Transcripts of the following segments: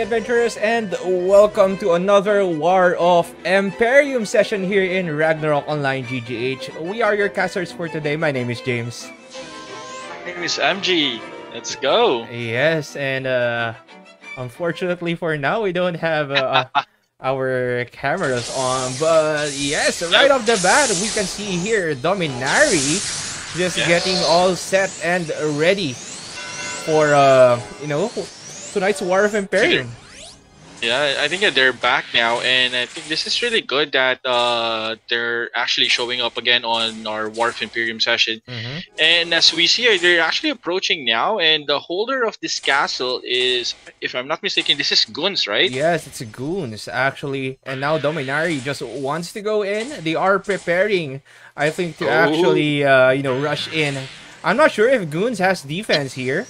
adventurers, and welcome to another War of Emperium session here in Ragnarok Online GGH. We are your casters for today. My name is James. My name is MG. Let's go. Yes, and uh, unfortunately for now, we don't have uh, our cameras on. But yes, right off the bat, we can see here Dominari just Yes. getting all set and ready for, uh, you know, tonight's War of Emperium. Yeah, I think that they're back now, and I think this is really good that uh, they're actually showing up again on our War of Emperium session. Mhm. And as we see they're actually approaching now, and the holder of this castle is, if I'm not mistaken, this is Goons, right? Yes, it's Goons actually, and now Dominari just wants to go in. They are preparing, I think, to Oh. actually, uh, you know, rush in. I'm not sure if Goons has defense here.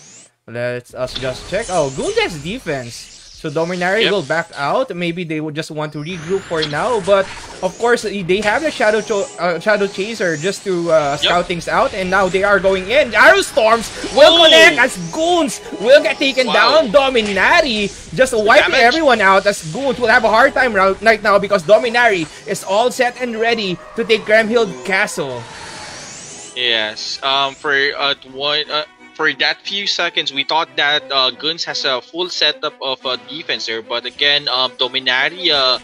Let's us just check. Oh, Goons defense. So Dominari Yep. will back out. Maybe they would just want to regroup for now. But of course, they have the Shadow Cho- uh, Shadow Chaser just to uh, Yep. scout things out. And now they are going in. Arrow Storms will Oh. connect as Goons will get taken Wow. down. Dominari just wiping everyone out as Goons will have a hard time right now because Dominari is all set and ready to take Kremhild Castle. Yes. Um, for uh, one, uh, for that few seconds, we thought that uh, Goons has a full setup of uh, defense there, but again, um, Dominari uh,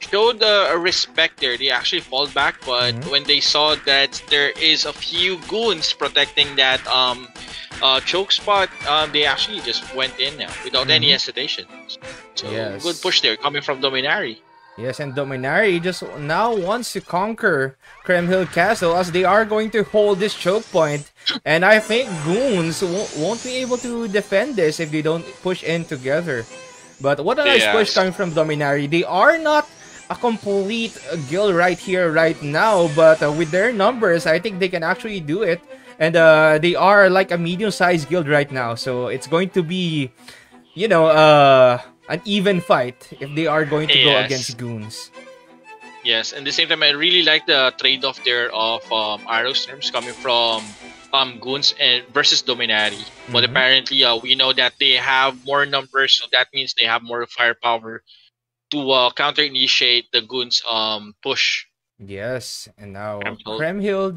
showed uh, a respect there. They actually fall back, but Mhm. when they saw that there is a few goons protecting that um, uh, choke spot, um, they actually just went in now without any Mhm. hesitation. So Yes. good push there coming from Dominari. Yes, and Dominari just now wants to conquer Kremhild Castle as they are going to hold this choke point. And I think Goons won't, be able to defend this if they don't push in together. But what a nice push coming from Dominari. They are not a complete guild right here, right now, but uh, with their numbers, I think they can actually do it. And uh, they are like a medium-sized guild right now, so it's going to be, you know, uh, an even fight if they are going to go against Goons. Yes, and at the same time, I really like the trade-off there of um, arrow storms coming from um, Goons and versus Dominari. But Mhm. apparently, uh, we know that they have more numbers, so that means they have more firepower to uh, counter-initiate the Goons' um, push. Yes, and now Kremhild. Kremhild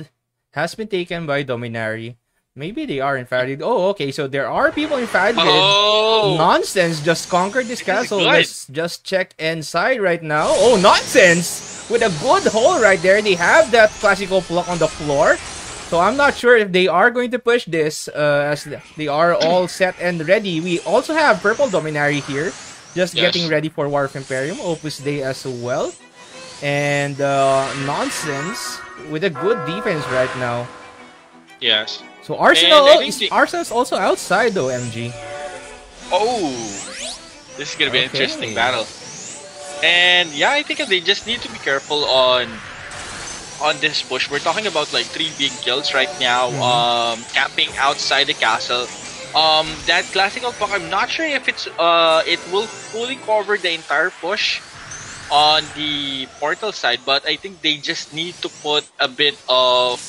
has been taken by Dominari. Maybe they are infatuated. Oh, okay, so there are people infatuated. Oh, Nonsense, just conquered this This castle. Let's just check inside right now. Oh, nonsense! With a good hole right there, they have that classical pluck on the floor. So I'm not sure if they are going to push this uh, as they are all set and ready. We also have Purple Dominari here, just Yes. getting ready for War of Emperium, Opus Day as well. And uh, Nonsense with a good defense right now. yes. So Arsenal, And I think the- Arsenal's also outside though, MG. Oh, this is gonna be an interesting battle. And yeah, I think they just need to be careful on on this push. We're talking about like three big guilds right now, Mhm. um, camping outside the castle. Um, that classical pluck, I'm not sure if it's uh it will fully cover the entire push on the portal side, but I think they just need to put a bit of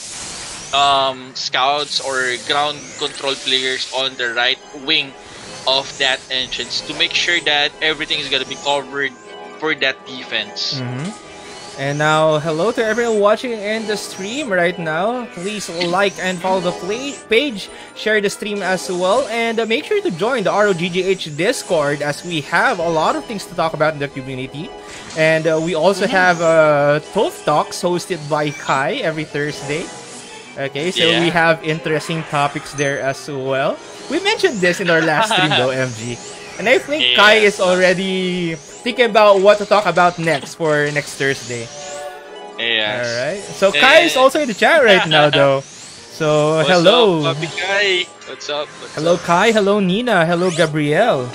um, scouts or ground control players on the right wing of that entrance to make sure that everything is going to be covered for that defense. hmm And now, hello to everyone watching in the stream right now. Please like and follow the play- page, share the stream as well, and uh, make sure to join the ROGGH Discord as we have a lot of things to talk about in the community. And uh, we also have uh, Toph Talks hosted by Kai every Thursday. Okay, so we have interesting topics there as well. We mentioned this in our last stream though, MG. And I think Kai is already thinking about what to talk about next for next Thursday. Yeah. Alright. So Kai is also in the chat right now though. So What's hello. up, Guy? What's up? What's Hello up? Kai, hello Nina, hello Gabrielle.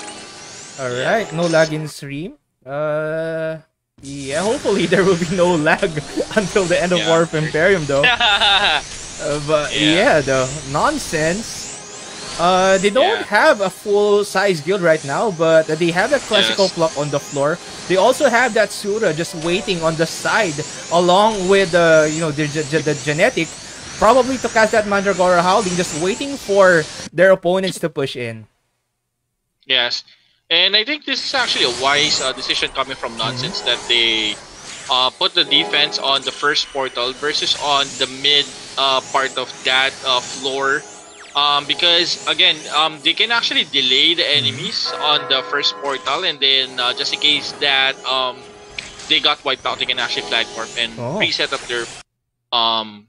Alright, no lag in stream. Uh yeah, hopefully there will be no lag until the end of Yeah. War of Emperium though. Uh, but yeah. Yeah. though nonsense. Uh, they don't Yeah. have a full size guild right now, but they have that classical Yes. on the floor. They also have that Sura just waiting on the side, along with uh, you know the, the, the genetic, probably to cast that Mandragora Howling, just waiting for their opponents to push in. Yes. And I think this is actually a wise uh, decision coming from Nonsense Mm-hmm. that they uh, put the defense on the first portal versus on the mid uh, part of that uh, floor. Um, because again, um, they can actually delay the enemies on the first portal, and then uh, just in case that um, they got wiped out, they can actually flag warp and Oh. reset up their um,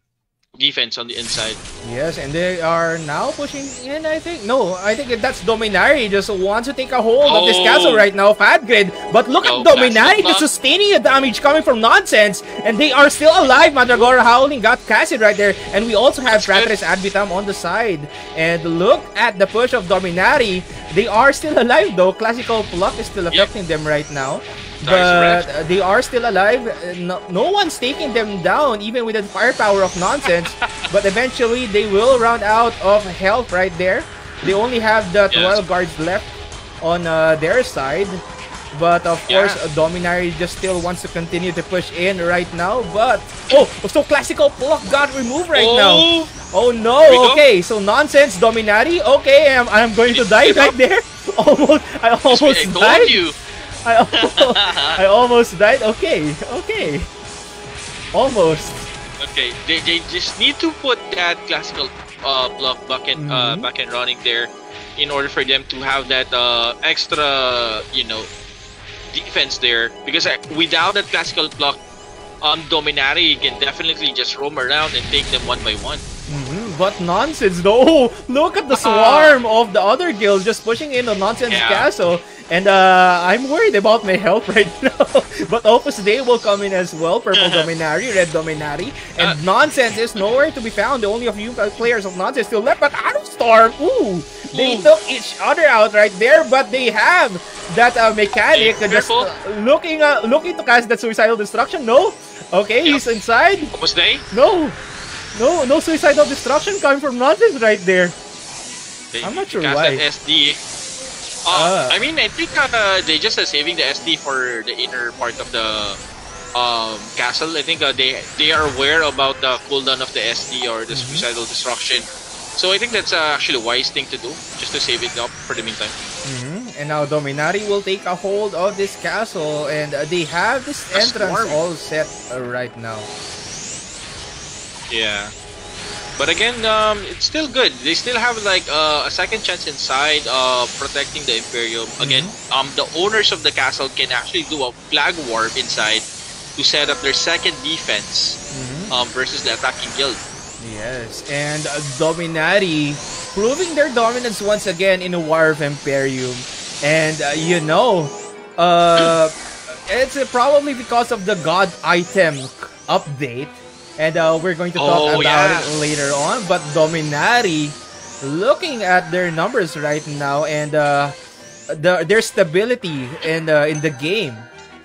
defense on the inside. Yes, and they are now pushing in, I think. No, I think that's Dominari just wants to take a hold of this Oh. castle right now, Fadgrid. But look No, at Dominari just sustaining the damage coming from Nonsense. And they are still alive. Mandragora Howling got Cassid right there. And we also have. Fratres Advitam on the side. And look at the push of Dominari. They are still alive though. Classical Pluck is still affecting them right now. But uh, they are still alive. No, no one's taking them down, even with the firepower of nonsense. but eventually, they will run out of health right there. They only have the Yes. Royal Guards left on uh, their side. But of Yeah. course, Dominari just still wants to continue to push in right now. But oh, so classical pluck got removed right now. oh, Oh no! Okay, so nonsense Dominari. Okay, I'm, I'm going to die right there. Almost, I almost I told died. you. I almost, I almost died. Okay, okay. Almost. Okay, they, they just need to put that classical uh, block back and uh, Mhm. back and running there, in order for them to have that uh, extra, you know, defense there. Because uh, without that classical pluck, um, Dominari can definitely just roam around and take them one by one. Mhm, But nonsense though. Look at the swarm of the other guilds just pushing in on nonsense Yeah. castle. And uh, I'm worried about my health right now. but Opus Day will come in as well. Purple Dominari, Red Dominari. And Uh, Nonsense is nowhere to be found. The only a few players of Nonsense still left. But Storm, ooh, they Ooh. took each other out right there. But they have that uh, mechanic. Hey, just uh, looking, uh, looking to cast that Suicidal Destruction. No. Okay, Yep. he's inside. Almost day. No! No, no suicidal destruction coming from nonsense right there. They I'm not sure why. SD. Uh, Ah. I mean, I think uh, they just are saving the SD for the inner part of the um, castle. I think uh, they they are aware about the cooldown of the SD or the Mm-hmm. suicidal destruction. So I think that's uh, actually a wise thing to do, just to save it up for the meantime. Mhm. And now Dominari will take a hold of this castle and uh, they have this A entrance swarm. all set uh, right now. Yeah. But again, um, it's still good. They still have like uh, a second chance inside, uh, protecting the Emperium. Again, Mm-hmm. um, the owners of the castle can actually do a flag warp inside to set up their second defense Mhm. um, versus the attacking guild. Yes, and uh, Dominari proving their dominance once again in the War of Emperium. And uh, you know, uh, it's uh, probably because of the God item update. And uh, we're going to talk Oh, about yeah. it later on. But Dominari, looking at their numbers right now and uh, the, their stability in, uh, in the game.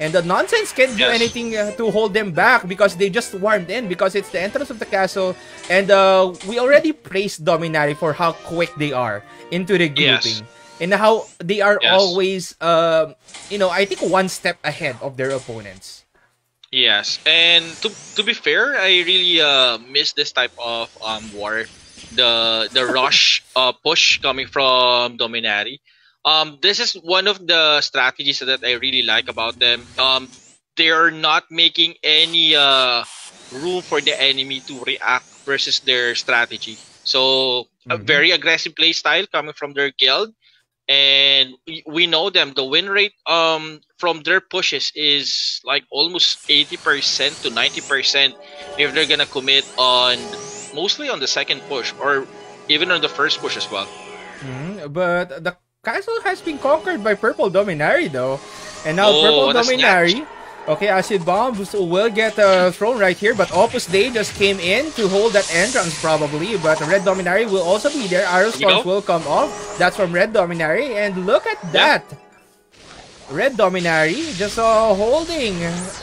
And the nonsense can't do anything uh, to hold them back because they just warmed in because it's the entrance of the castle. And uh, we already praised Dominari for how quick they are into the Yes. grouping. And how they are Yes. always, uh, you know, I think one step ahead of their opponents. Yes, and to to be fair, I really uh miss this type of um war, the the rush uh push coming from Dominari. Um, this is one of the strategies that I really like about them. Um, they are not making any uh room for the enemy to react versus their strategy. So a Mhm. very aggressive play style coming from their guild, and we- know them. The win rate um from their pushes is like almost eighty percent to ninety percent if they're gonna commit on mostly on the second push or even on the first push as well. Mhm, But the castle has been conquered by Purple Dominari though. And now Oh, Purple Dominari. Okay, Acid Bombs will get uh, thrown right here, but Opus Day just came in to hold that entrance probably. But Red Dominari will also be there. Arrow Storms will come off. That's from Red Dominari. And look at that! Red Dominari just uh, holding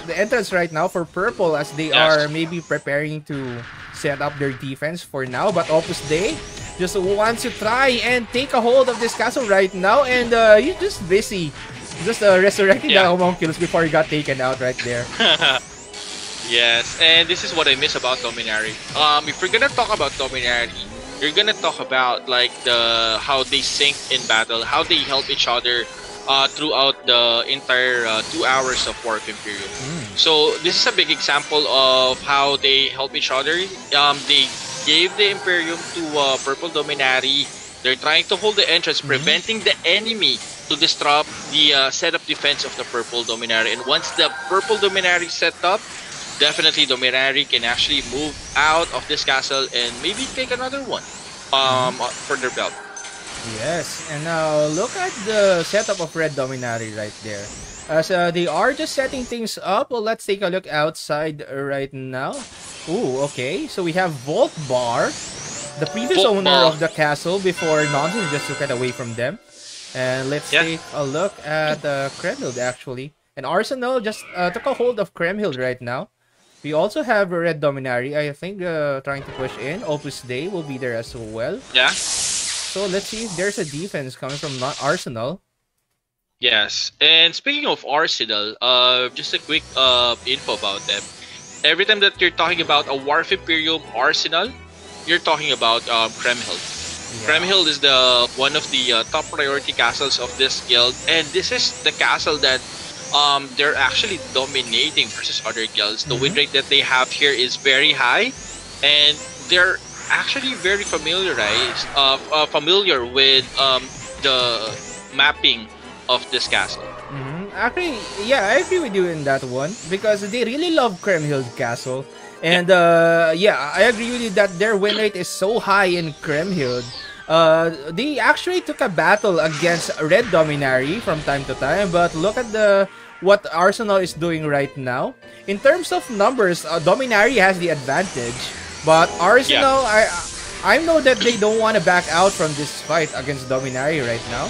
the entrance right now for Purple as they Yes. are maybe preparing to set up their defense for now. But Opus Day just wants to try and take a hold of this castle right now. And uh, he's just busy. Just uh, resurrecting Yeah. the homunculus before he got taken out right there. yes, and this is what I miss about Dominari. Um, if we're gonna talk about Dominari, you're gonna talk about like the how they sync in battle, how they help each other uh, throughout the entire uh, two hours of War of Emperium. Mm. So this is a big example of how they help each other. Um, they gave the Emperium to uh, Purple Dominari. They're trying to hold the entrance, Mhm. preventing the enemy to disrupt the uh, setup defense of the Purple Dominari. And once the Purple Dominari set up, definitely Dominari can actually move out of this castle and maybe take another one um, uh, for their belt. Yes, and now look at the setup of Red Dominari right there. As uh, they are just setting things up, well, let's take a look outside right now. Ooh, okay. So we have Volt Bar, the previous Volt owner of the castle before Nonsense just took it away from them. And let's Yeah. take a look at uh, Kremhild actually. And Arsenal just uh, took a hold of Kremhild right now. We also have Red Dominari, I think, uh, trying to push in. Opus Day will be there as well. Yeah. So let's see if there's a defense coming from not Arsenal. Yes, and speaking of Arsenal, uh, just a quick uh, info about them. Every time that you're talking about a War of Emperium Arsenal, you're talking about um, Kremhild. Kremhild is the one of the uh, top priority castles of this guild, and this is the castle that um, they're actually dominating versus other guilds. The win Mhm. rate that they have here is very high, and they're actually very familiarized, uh, uh, familiar with um, the mapping of this castle. Mhm. Actually, yeah, I agree with you in that one because they really love Kremhild Castle. And uh, yeah, I agree with you that their win rate is so high in Kremhild. Uh, they actually took a battle against Red Dominari from time to time, but look at the what Arsenal is doing right now. In terms of numbers, uh, Dominari has the advantage, but Arsenal, I I know that they don't want to back out from this fight against Dominari right now.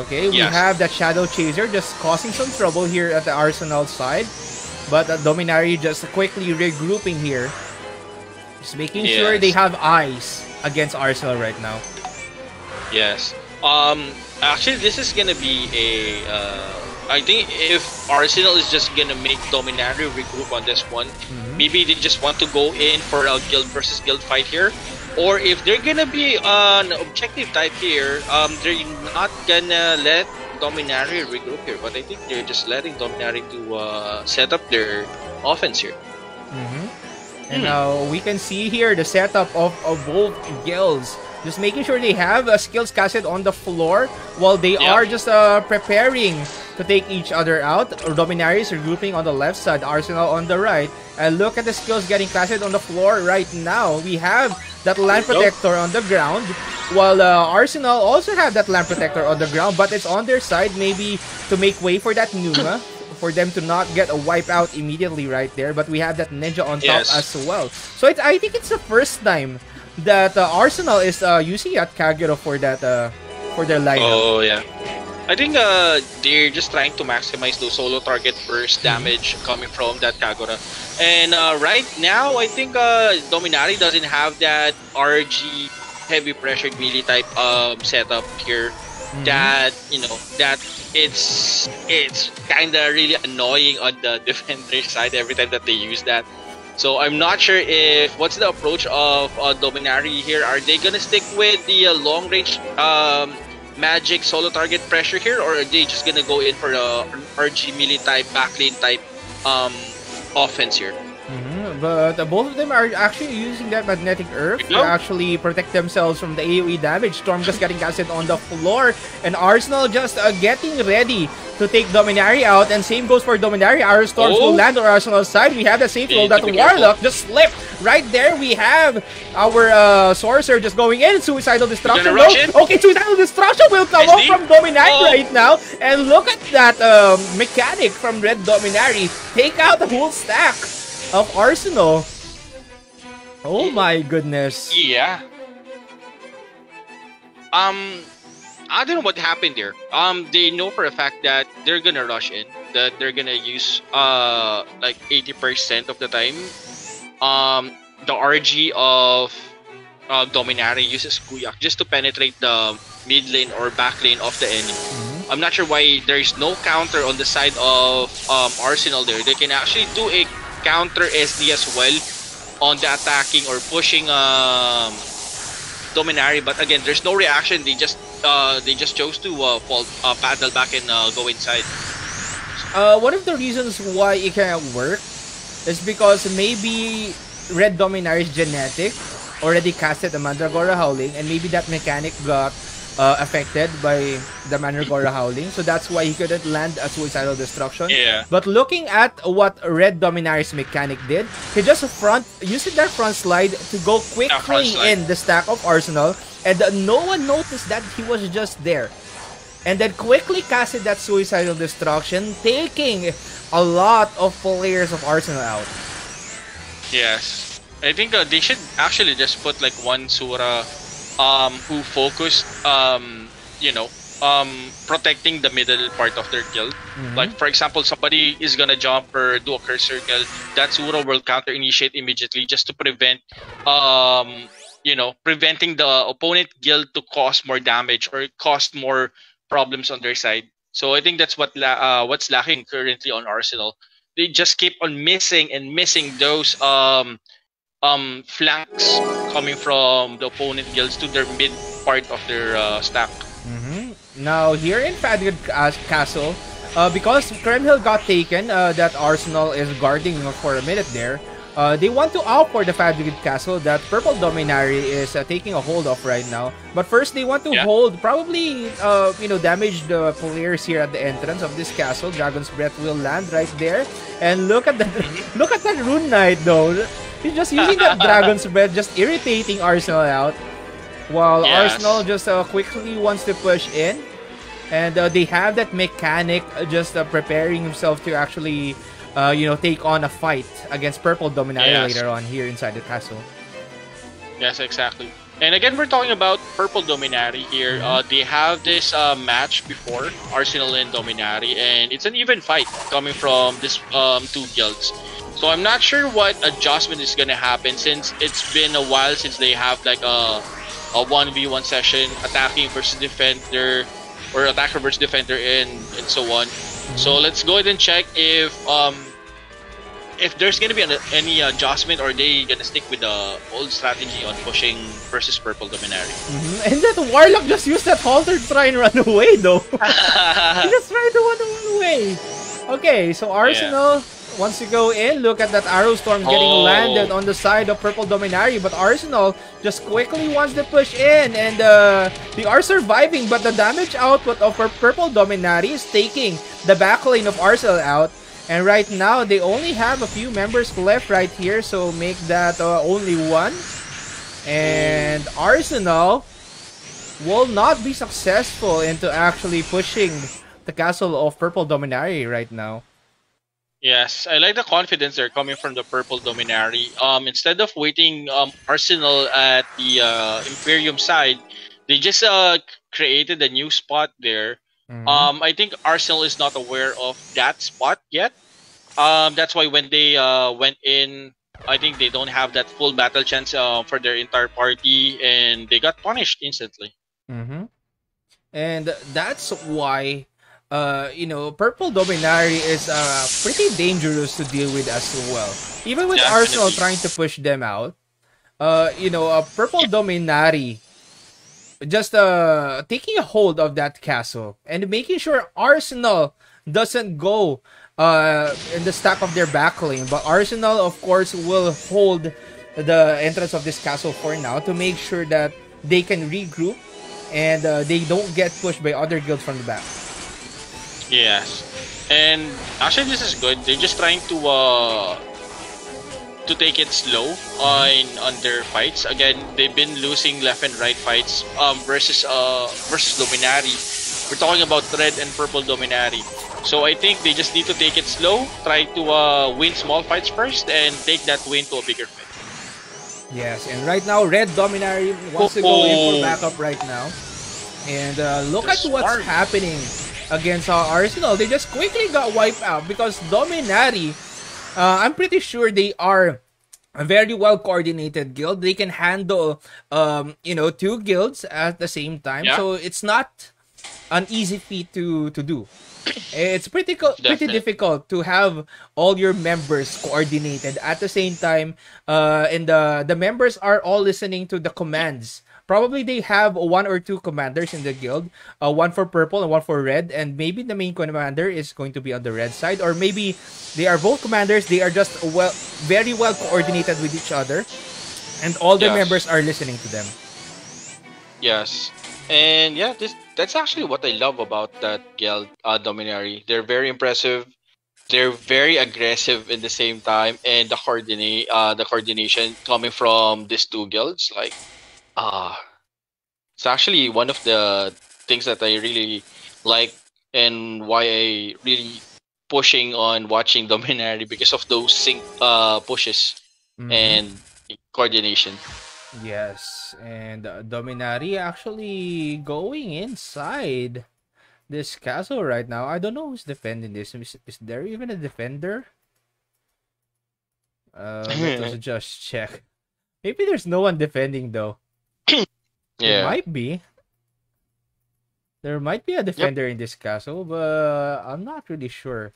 Okay, we have that Shadow Chaser just causing some trouble here at the Arsenal side. But uh, Dominari just quickly regrouping here. Just making sure they have eyes against Arsenal right now. Yes. Um. Actually, this is gonna be a. Uh, I think if Arsenal is just gonna make Dominari regroup on this one, Mhm. maybe they just want to go in for a guild versus guild fight here, or if they're gonna be an objective type here, um, they're not gonna let Dominari regroup here. But I think they're just letting Dominari to uh, set up their offense here. Mhm. And Hmm. now we can see here the setup of, of both guilds. Just making sure they have uh, skills casted on the floor while they Yeah. are just uh, preparing to take each other out. Dominaris are grouping on the left side, Arsenal on the right. And look at the skills getting casted on the floor right now. We have that land protector on the ground, while uh, Arsenal also have that land protector on the ground, but it's on their side maybe to make way for that Numa. For them to not get a wipeout immediately right there, but we have that ninja on top Yes. as well. So it, I think it's the first time that uh, Arsenal is uh, using at Kagero for that uh, for their lineup. Oh yeah. I think uh, they're just trying to maximize those solo target burst damage coming from that Kagero. And uh, right now, I think uh, Dominari doesn't have that RG heavy pressured melee type um, setup here. Mhm. That you know that it's it's kind of really annoying on the defender side every time that they use that. So I'm not sure if what's the approach of uh, Dominari here. Are they gonna stick with the uh, long range um, magic solo target pressure here, or are they just gonna go in for a RG melee type backlane type um, offense here? Mhm, But uh, both of them are actually using that magnetic earth to actually protect themselves from the AoE damage. Storm just getting casted on the floor, and Arsenal just uh, getting ready to take Dominari out. And same goes for Dominari. Arrow storms will Oh. land on Arsenal's side. We have the safe roll that to be careful. Warlock just slipped right there. We have our uh, sorcerer just going in. Suicidal destruction. No. Okay, suicidal destruction will come up from Dominari Oh. right now. And look at that um, mechanic from Red Dominari. Take out the whole stack of Arsenal. Oh my goodness. Yeah. Um, I don't know what happened there. Um, they know for a fact that they're gonna rush in. That they're gonna use uh like eighty percent of the time. Um, the RG of uh, Dominari uses Kuyak just to penetrate the mid lane or back lane of the enemy. Mhm. I'm not sure why there's no counter on the side of um, Arsenal there. They can actually do a counter SD as well on the attacking or pushing um Dominari, but again, there's no reaction. They just uh, they just chose to uh, fall, uh, paddle back and uh, go inside. Uh, one of the reasons why it can't work is because maybe Red Dominari's genetic already casted the Mandragora Howling, and maybe that mechanic got uh, affected by the Mandragora Howling, so that's why he couldn't land a Suicidal Destruction. Yeah. But looking at what Red Dominari's mechanic did, he just front using that front slide to go quickly in the stack of Arsenal, and no one noticed that he was just there. And then quickly casted that Suicidal Destruction, taking a lot of players of Arsenal out. Yes. I think uh, they should actually just put like one Sura um, who focused, um, you know, um, protecting the middle part of their guild. Like, for example, somebody is gonna jump or do a curse circle, that Sura will counter initiate immediately just to prevent, um, you know, preventing the opponent guild to cause more damage or cause more problems on their side. So I think that's what la- uh, what's lacking currently on Arsenal. They just keep on missing and missing those um, um, flanks coming from the opponent guilds to their mid part of their uh, stack. Now, here in Fadgrid uh, Castle, uh, because Kremhild got taken, uh, that Arsenal is guarding for a minute there. Uh, they want to opt for the Fadgrid Castle that Purple Dominari is uh, taking a hold of right now. But first, they want to Yeah. hold, probably, uh, you know, damage the players here at the entrance of this castle. Dragon's Breath will land right there. And look at that, look at that Rune Knight though. He's just using that Dragon's Breath, just irritating Arsenal out. While Yes. Arsenal just uh, quickly wants to push in. And uh, they have that mechanic uh, just uh, preparing himself to actually, uh, you know, take on a fight against Purple Dominari Yes. later on here inside the castle. Yes, exactly. And again, we're talking about Purple Dominari here. Uh, they have this uh, match before Arsenal and Dominari, and it's an even fight coming from this um, two guilds. So I'm not sure what adjustment is gonna happen since it's been a while since they have like a a one v one session, attacking versus defender, or attacker versus defender, and and so on. So let's go ahead and check if um if there's gonna be an, any adjustment or they gonna stick with the old strategy on pushing versus purple dominari. Mhm. And that Warlock just used that halter to try and run away though. he just tried to run away. Okay, so Arsenal wants you go in. Look at that arrow storm getting Oh. landed on the side of Purple Dominari, but Arsenal just quickly wants to push in, and uh, they are surviving. But the damage output of Pur- Purple Dominari is taking the back lane of Arsenal out. And right now, they only have a few members left right here, so make that uh, only one. And Arsenal will not be successful into actually pushing the castle of Purple Dominari right now. Yes, I like the confidence they're coming from the purple dominari. Um, instead of waiting um Arsenal at the uh, Emperium side, they just uh created a new spot there. Mhm. Um, I think Arsenal is not aware of that spot yet. Um, that's why when they uh, went in, I think they don't have that full battle chance uh, for their entire party, and they got punished instantly. Mhm. And that's why, uh, you know, Purple Dominari is uh, pretty dangerous to deal with as well. Even with Arsenal trying to push them out, uh, you know, uh, Purple Dominari just uh taking a hold of that castle and making sure Arsenal doesn't go uh in the stack of their back lane. But Arsenal, of course, will hold the entrance of this castle for now to make sure that they can regroup and uh, they don't get pushed by other guilds from the back. Yes, and actually this is good. They're just trying to uh to take it slow on on their fights. Again, they've been losing left and right fights um versus uh versus Dominari. We're talking about red and purple Dominari. So I think they just need to take it slow, try to uh, win small fights first, and take that win to a bigger fight. Yes, and right now, Red Dominari wants to go in for Oh. backup right now. And uh, look at what's smart. happening against uh, Arsenal. They just quickly got wiped out because Dominari, uh, I'm pretty sure they are a very well coordinated guild. They can handle, um, you know, two guilds at the same time. Yeah. So it's not an easy feat to to do. It's pretty co- pretty difficult to have all your members coordinated at the same time, uh, and the the members are all listening to the commands Probably they have one or two commanders in the guild, uh, one for purple and one for red, and maybe the main commander is going to be on the red side, or maybe they are both commanders. They are just well, very well coordinated with each other, and all the Yes. members are listening to them. Yes, and yeah, this that's actually what I love about that guild, uh, Dominari. They're very impressive. They're very aggressive in the same time, and the coordinate, uh, the coordination coming from these two guilds, like, ah, it's actually one of the things that I really like, and why I really pushing on watching Dominari because of those sync uh pushes Mhm. and coordination. Yes, and uh, Dominari actually going inside this castle right now. I don't know who's defending this. Is, is there even a defender? Uh, let us just check. Maybe there's no one defending though. There Yeah. might be. There might be a defender in this castle, but I'm not really sure.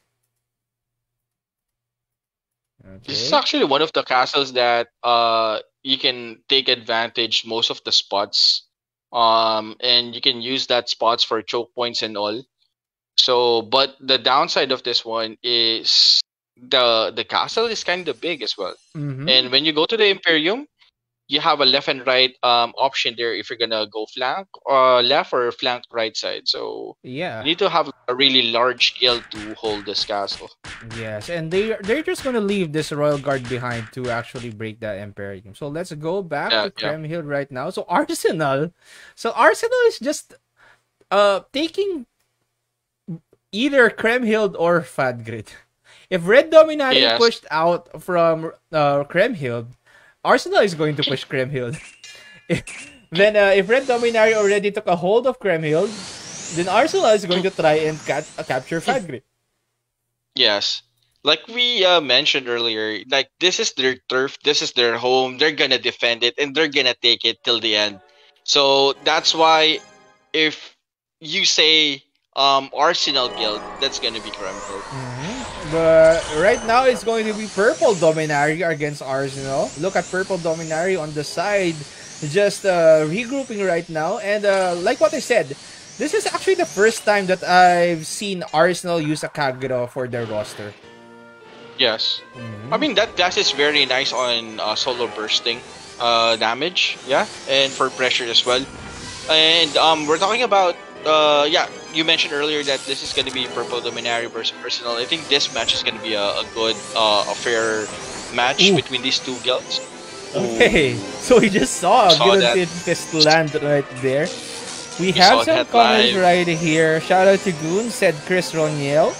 This is actually one of the castles that uh you can take advantage most of the spots. Um and you can use that spots for choke points and all. So but the downside of this one is the the castle is kind of big as well. Mhm. And when you go to the Emperium, you have a left and right um option there if you're gonna go flank or left or flank right side. So Yeah. you need to have a really large guild to hold this castle. Yes, and they they're just gonna leave this royal guard behind to actually break that Emperium. So let's go back Yeah, to yeah. Kremhild right now. So Arsenal, so Arsenal is just uh taking either Kremhild or Fadgrid. If Red Dominari Yes. pushed out from uh, Kremhild, Arsenal is going to push Kremhild. then uh, if Red Dominari already took a hold of Kremhild, then Arsenal is going to try and cat- uh, capture Fadgrid. Yes. Like we uh, mentioned earlier, like this is their turf, this is their home. They're gonna defend it and they're gonna take it till the end. So that's why if you say um Arsenal guild, that's gonna be Kremhild. Mhm. But right now it's going to be Purple Dominari against Arsenal. Look at Purple Dominari on the side, just uh, regrouping right now. And uh, like what I said, this is actually the first time that I've seen Arsenal use a Kagero for their roster. Yes. Mhm. I mean that dash is very nice on uh, solo bursting uh damage, yeah, and for pressure as well. And um we're talking about uh yeah, you mentioned earlier that this is gonna be Purple Dominari versus Arsenal. I think this match is gonna be a, a good uh a fair match Ooh. between these two guilds. Okay, so we just saw a Saw that. Guillotine Fist land right there. We We have some that comments live. right here. Shout out to Goon, said Chris Roniel.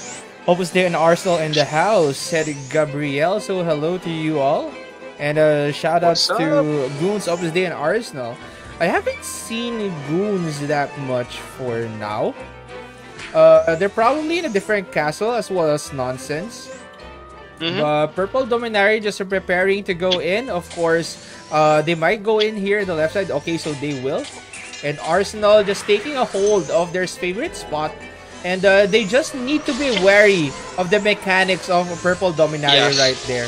Opus Day and Arsenal in the house, said Gabrielle. So hello to you all. And uh, shout outs What's to Goons, Opus Day and Arsenal. I haven't seen Goons that much for now. Uh, they're probably in a different castle as well as Nonsense. Mhm. Uh, Purple Dominari just are preparing to go in. Of course, uh, they might go in here in the left side. Okay, so they will. And Arsenal just taking a hold of their favorite spot. And uh, they just need to be wary of the mechanics of Purple Dominari Yes. right there.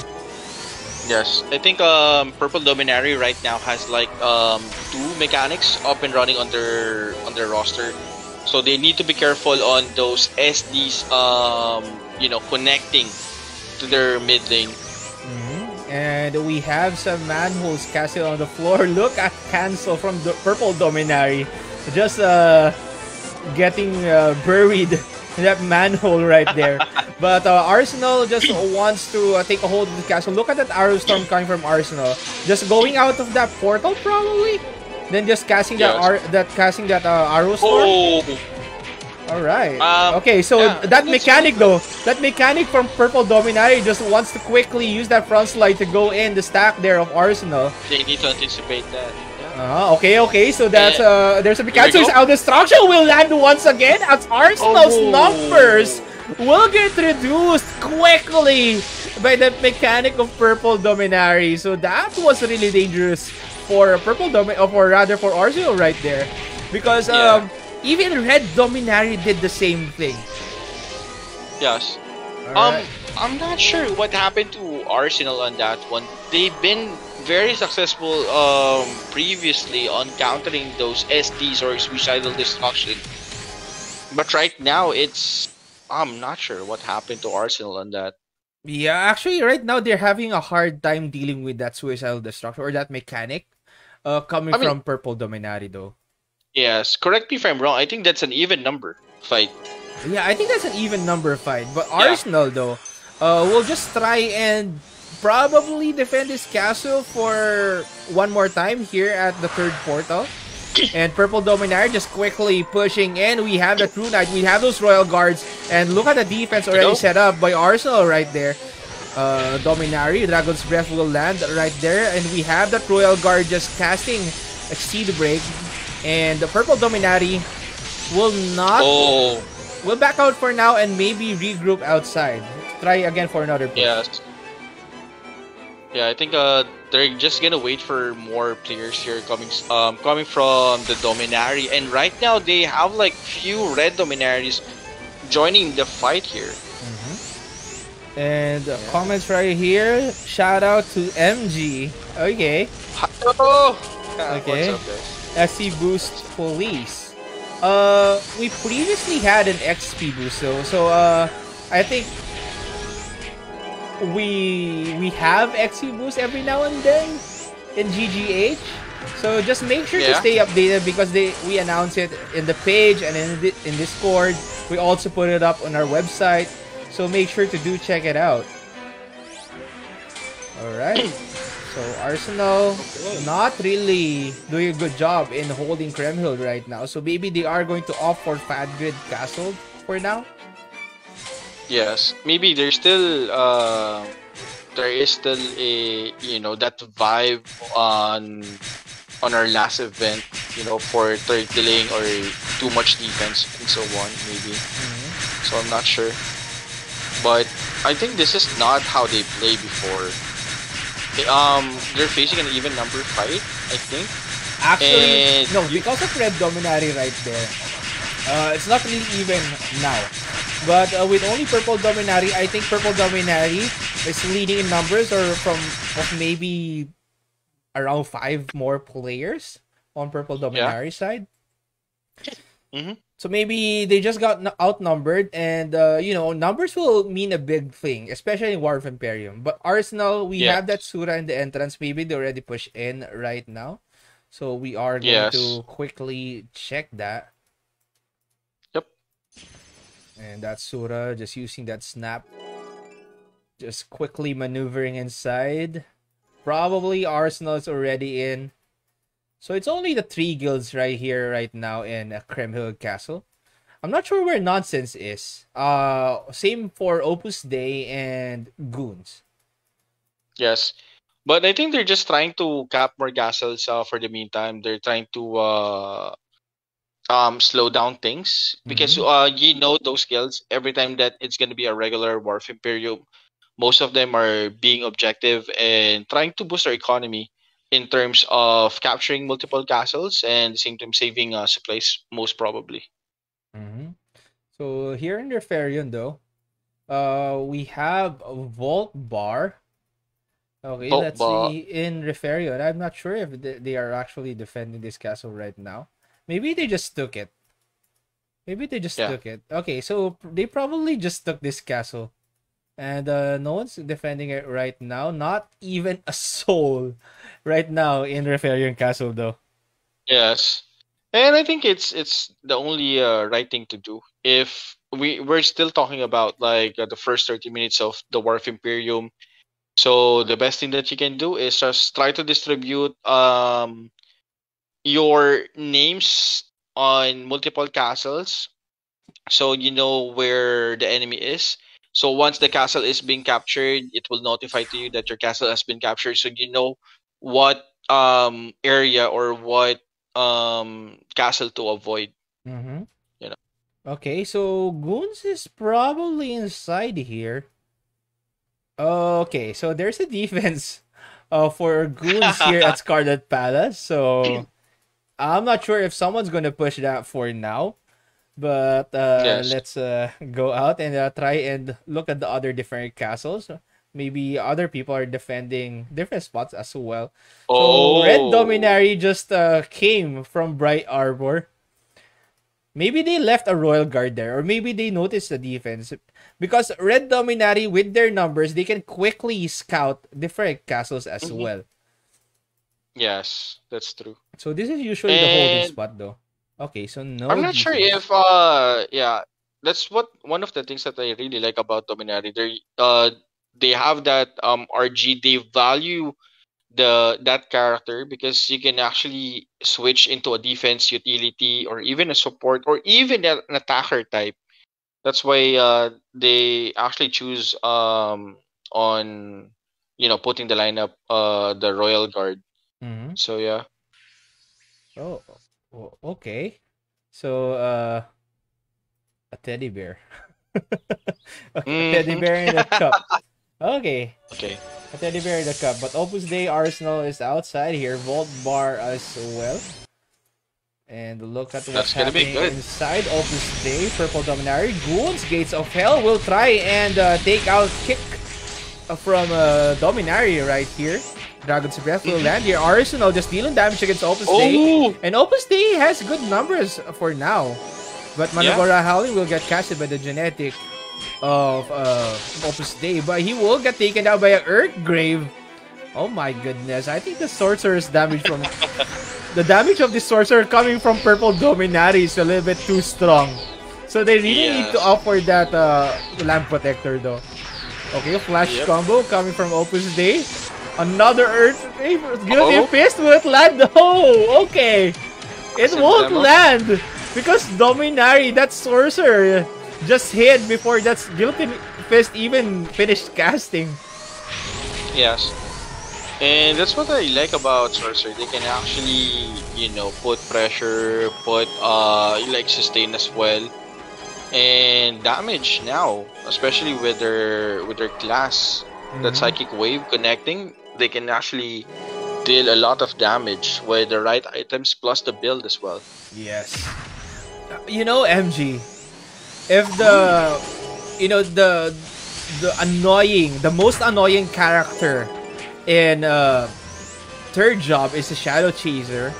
Yes, I think um Purple Dominari right now has like um two mechanics up and running on their on their roster, so they need to be careful on those SDs um you know connecting to their mid lane. Mhm. And we have some manholes castle on the floor. Look at cancel from the Purple Dominari. Just uh, getting uh, buried in that manhole right there. but uh, Arsenal just wants to uh, take a hold of the castle. Look at that arrow storm coming from Arsenal. Just going out of that portal probably. Then just casting that Yes. ar- that casting that uh, arrow storm. Oh, All right. Um, okay, so yeah, that mechanic though, that mechanic from Purple Dominari just wants to quickly use that front slide to go in the stack there of Arsenal. they need to anticipate that. Uh, okay, okay, so that's uh, there's a. So our destruction will land once again as Arsenal's Oh. numbers will get reduced quickly by the mechanic of Purple Dominari. So that was really dangerous for Purple Domi, or rather for Arsenal right there, because Yeah. um, even Red Dominari did the same thing. Yes. All Um, right. I'm not sure what happened to Arsenal on that one. They've been very successful um, previously on countering those SDs or suicidal destruction. But right now, it's I'm not sure what happened to Arsenal on that. Yeah, actually, right now they're having a hard time dealing with that suicidal destruction or that mechanic, uh, coming I mean- from Purple Dominari though. Yes, correct me if I'm wrong. I think that's an even number fight. Yeah, I think that's an even number fight. But Yeah. Arsenal though, uh, will just try and probably defend this castle for one more time here at the third portal. And Purple Dominari just quickly pushing in. We have the True Knight. We have those Royal Guards. And look at the defense already set up by Arsenal right there. Uh, Dominari, Dragon's Breath will land right there. And we have that Royal Guard just casting Exceed Break. And the Purple Dominari will not Oh, We'll back out for now and maybe regroup outside. Try again for another push. yes. Yeah, I think uh they're just gonna wait for more players here coming um coming from the Dominari, and right now they have like few red Dominaries joining the fight here. And uh, comments right here. Shout out to MG. Okay. Hello. Okay. What's up, guys? SC Boost Police. Uh, we previously had an XP boost, so so uh, I think we we have XP boost every now and then in GGH. So just make sure to stay updated because they we announce it in the page and in the, in Discord. We also put it up on our website, so make sure to do check it out. All right. So Arsenal not really doing a good job in holding Kremhild right now. So maybe they are going to opt for Fadgrid Castle for now. Yes, maybe there's still uh, there is still a you know that vibe on on our last event, you know, for third delaying or too much defense and so on, maybe. So I'm not sure, but I think this is not how they play before. Eh, Um, they're facing an even number fight, I think. Actually, And no, because of Red Dominari right there. Uh, it's not really even now. But uh, with only Purple Dominari, I think Purple Dominari is leading in numbers or from of maybe around five more players on Purple Dominari side. Mhm. So maybe they just got n- outnumbered, and uh, you know numbers will mean a big thing, especially in War of Emperium. But Arsenal, we Yeah. have that Sura in the entrance. Maybe they already push in right now, so we are going Yes. to quickly check that. And that's Sura just using that snap, just quickly maneuvering inside. Probably Arsenal is already in. So it's only the three guilds right here, right now in uh, Kremhild Castle. I'm not sure where Nonsense is. Uh, same for Opus Dei and Goons. Yes. But I think they're just trying to cap more castles uh, for the meantime. They're trying to uh, um, slow down things because uh, you know those guilds, every time that it's going to be a regular War of Emperium, most of them are being objective and trying to boost their economy in terms of capturing multiple castles and at the same time saving uh, supplies, most probably. Mm-hmm. So here in Repherion though, uh, we have a Vault Bar. Okay, Vault let's Bar. see in Repherion. I'm not sure if they are actually defending this castle right now. Maybe they just took it. Maybe they just Yeah. took it. Okay, so they probably just took this castle. And uh, no one's defending it right now. Not even a soul right now in Repherion Castle though. Yes. And I think it's it's the only uh, right thing to do. If we we're still talking about like uh, the first 30 minutes of the War of Emperium, so the best thing that you can do is just try to distribute um your names on multiple castles so you know where the enemy is. So once the castle is being captured, it will notify to you that your castle has been captured so you know what um area or what um castle to avoid. Mm-hmm. You know. Okay, so Goons is probably inside here. Okay, so there's a defense uh, for Goons here at Scarlet Palace. So I'm not sure if someone's gonna push that for now. But uh, Yes. let's uh, go out and uh, try and look at the other different castles. maybe other people are defending different spots as well. Oh, So Red Dominari just uh, came from Bright Arbor. Maybe they left a Royal Guard there, or maybe they noticed the defense. Because Red Dominari, with their numbers, they can quickly scout different castles as Mhm. well. Yes, that's true. So this is usually the holding spot, though. Okay, so no. I'm not sure if uh yeah, that's what one of the things that I really like about Dominari. They uh they have that um RG. They value the that character because you can actually switch into a defense utility or even a support or even a- an attacker type. That's why uh they actually choose um on you know putting the lineup uh the Royal Guard. Mhm. So yeah. Oh, okay. So, uh, a teddy bear. a teddy Mhm. bear in a cup. Okay, Okay. a teddy bear in a cup. But Opus Dei Arsenal is outside here. Vault Bar as well. And look at what's That's happening inside Opus Dei. Purple Dominari. Goons, Gates of Hell will try and uh, take out kick from uh, Dominari right here. Dragon's Breath will land here. Arsenal just dealing damage against Opus. Oh, And Opus Dei has good numbers for now. But Mandragora Howling will get casted by the genetic of uh, Opus Dei. But he will get taken out by an Earth Grave. Oh my goodness. I think the Sorcerer's damage from... the damage of the Sorcerer coming from Purple Dominari is a little bit too strong. So they really need to offer that uh, Land Protector though. Okay, Flash Yep. combo coming from Opus Dei. Another Earth Grave. Guillotine Uh-oh. Fist will it land? Oh, okay. It won't land because Dominari, that sorcerer, just hid before that Guillotine Fist even finished casting. Yes. And that's what I like about Sorcerer. They can actually, you know, put pressure, put uh like sustain as well. And damage now, especially with their with their class, that Mhm. psychic wave connecting, they can actually deal a lot of damage with the right items plus the build as well. Yes. You know, MG, if the, you know, the, the annoying, the most annoying character in uh, third job is the Shadow Chaser.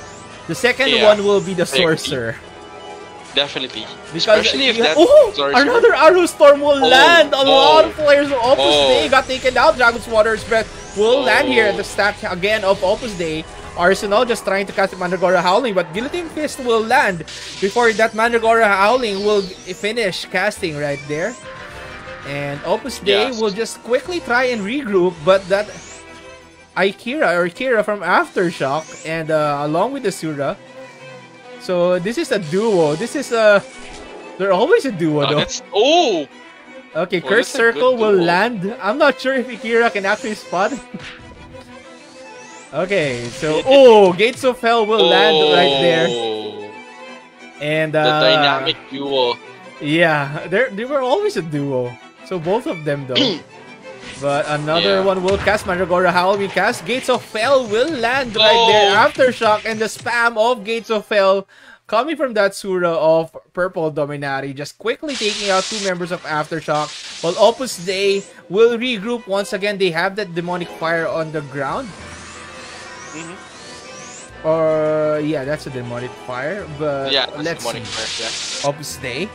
The second Yeah. one will be the Sorcerer. Definitely. Because Especially if that oh, another arrow storm will Oh, land. A lot oh, of players of Opus oh. Dei got taken out. Dragon's Water's Breath will land here at the stack again of Opus Dei. Arsenal just trying to cast the Mandragora Howling, but Guillotine Fist will land before that Mandragora Howling will finish casting right there. And Opus Dei Yes. will just quickly try and regroup, but that Aikira or Kira from Aftershock and uh, along with the Sura. So this is a duo. This is a they're always a duo Oh, though. oh Okay, Oh, Curse that's a good Circle will land. I'm not sure if Ikira can actually spot. okay, so oh, Gates of Hell will land right there, Oh, and The uh, dynamic duo. Yeah, they they were always a duo. So both of them though. but another Yeah. one will cast Mandragora Howl. We cast Gates of Hell will land right there. Oh. Aftershock and the spam of Gates of Hell coming from that Sura of Purple Dominari, just quickly taking out two members of Aftershock. While Opus Dei will regroup once again. They have that demonic fire on the ground. Mhm. Or yeah, that's a demonic fire. But Yeah, let's demonic see. fire, yeah. Opus Dei.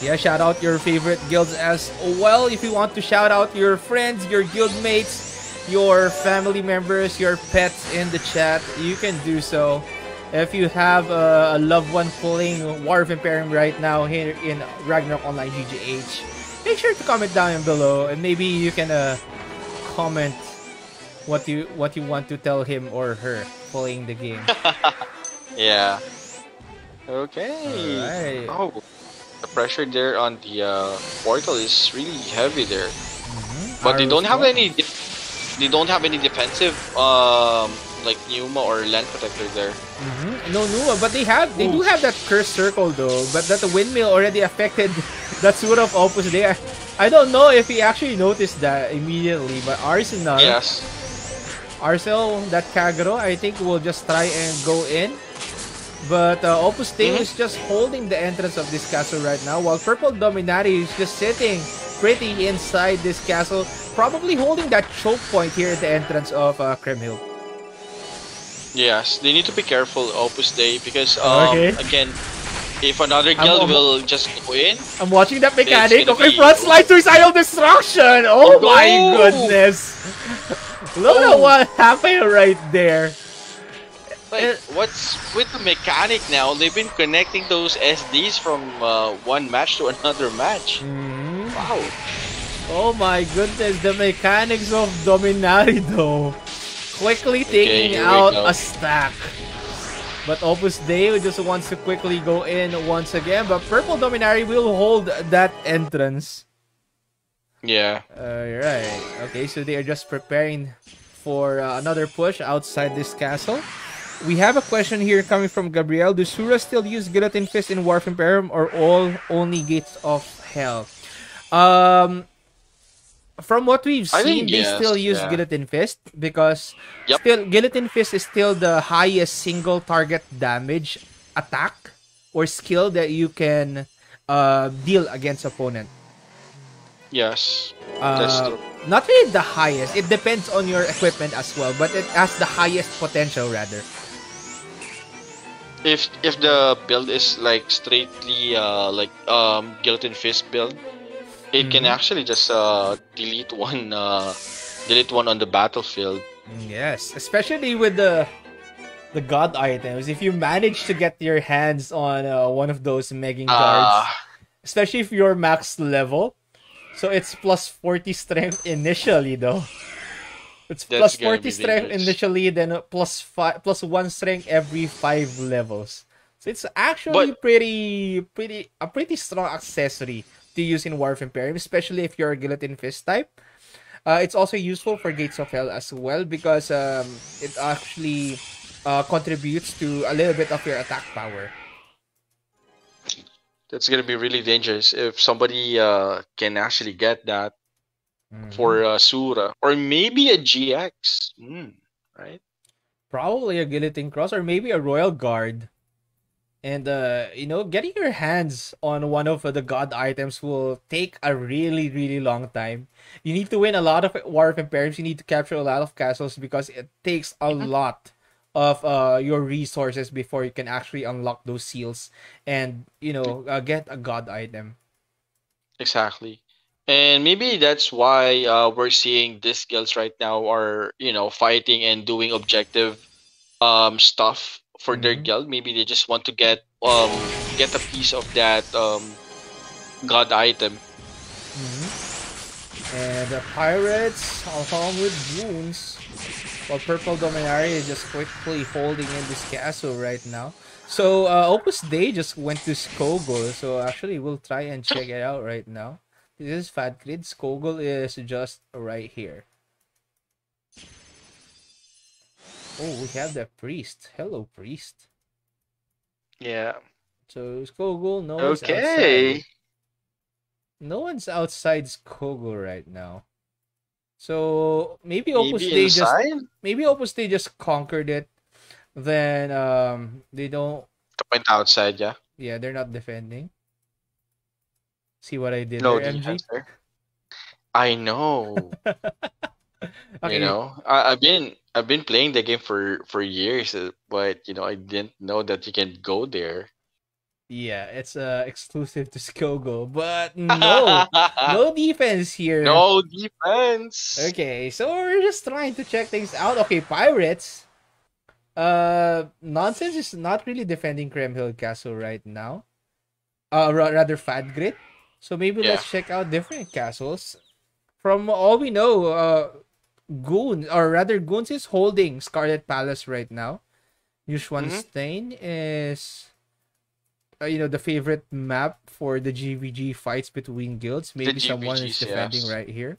Yeah, shout out your favorite guilds as well. If you want to shout out your friends, your guild mates, your family members, your pets in the chat, you can do so. If you have a, a loved one playing War of Emperium right now here in Ragnarok Online GGH, make sure to comment down below and maybe you can uh, comment what you what you want to tell him or her playing the game. Yeah. Okay. Alright. Oh, the pressure there on the uh, portal is really heavy there. Mhm. But they don't have any. They don't have any defensive, um, like Pneuma or land protector there. Mhm. No, Pneuma, but they have they do have that curse circle though. But that the windmill already affected that sort of opus there. I don't know if he actually noticed that immediately, but Arsenal, Yes. Arcel, that Kagero, I think will just try and go in. But uh, Opus Dei Mhm. is just holding the entrance of this castle right now, while Purple Dominari is just sitting pretty inside this castle, probably holding that choke point here at the entrance of uh, Kremhild. Yes, they need to be careful Opus Dei because um, Okay. again, if another guild I'm- will just go in, I'm watching that mechanic. Okay, be- front slide suicidal destruction. Oh my No! goodness. Look at Oh. what happened right there. Like Eh. what's with the mechanic now? They've been connecting those SDs from uh, one match to another match. Mhm. Wow. Oh my goodness, the mechanics of Dominari though. Quickly taking we out a stack. But Opus Dei just wants to quickly go in once again. But Purple Dominari will hold that entrance. Yeah. Alright. Okay, so they are just preparing for uh, another push outside this castle. We have a question here coming from Gabriel. Do Sura still use Guillotine Fist in War of Emperium or all only Gates of Hell? Um, from what we've I seen, think they yes, still use yeah. Guillotine Fist because Yep. still Guillotine Fist is still the highest single target damage attack or skill that you can uh, deal against opponent. Yes. Uh, not really the highest. It depends on your equipment as well, but it has the highest potential rather. If if the build is like straightly uh like um guillotine fist build, it can Mhm. actually just uh delete one uh delete one on the battlefield. Yes, especially with the the god items. If you manage to get your hands on uh, one of those Megingjards, Uh, especially if you're max level, so it's plus 40 strength initially though. It's That's 40 strength dangerous. initially, then uh, plus five plus one strength every five levels. So it's actually But- pretty pretty a pretty strong accessory to use in War of Emperium, especially if you're a guillotine fist type. Uh, it's also useful for Gates of Hell as well because um, it actually uh, contributes to a little bit of your attack power. that's gonna be really dangerous if somebody uh can actually get that Mhm. for uh, Sura or maybe a GX. Hmm, right? probably a guillotine cross or maybe a royal guard and uh you know getting your hands on one of the god items will take a really really long time you need to win a lot of war of emperiums you need to capture a lot of castles because it takes a lot of uh your resources before you can actually unlock those seals and you know uh, get a god item Exactly. And maybe that's why uh, we're seeing these guilds right now are, you know, fighting and doing objective um, stuff for their Mhm. guild. Maybe they just want to get um get a piece of that um god item. Mhm. And the pirates, along with wounds, while Purple Dominari is just quickly holding in this castle right now. So uh, Opus Dei just went to Skogul, so actually we'll try and check it out right now. This is Fadgrid. Skogul is just right here. Oh, we have the priest. Hello, priest. Yeah. So Skogul, no one's Okay. outside. No one's outside Skogul right now. So maybe Opus Maybe just maybe Opus Dei just conquered it. Then um they don't point outside, yeah. yeah, they're not defending. See what I did No there, MG? defense. I know. Okay, You know, I, I've been I've been playing the game for for years, uh, but you know, I didn't know that you can go there. yeah, it's uh exclusive to Skogul, but no, no defense here. No defense. Okay, so we're just trying to check things out. Okay, pirates. Uh, nonsense is not really defending Kremhild Castle right now. Uh, rather Fadgrid. So maybe Yeah. let's check out different castles. From all we know, uh, Goon or rather Goons is holding Scarlet Palace right now. Neuschwanstein is, uh, you know, the favorite map for the GVG fights between guilds. Maybe someone is GVGs, defending yes. right here.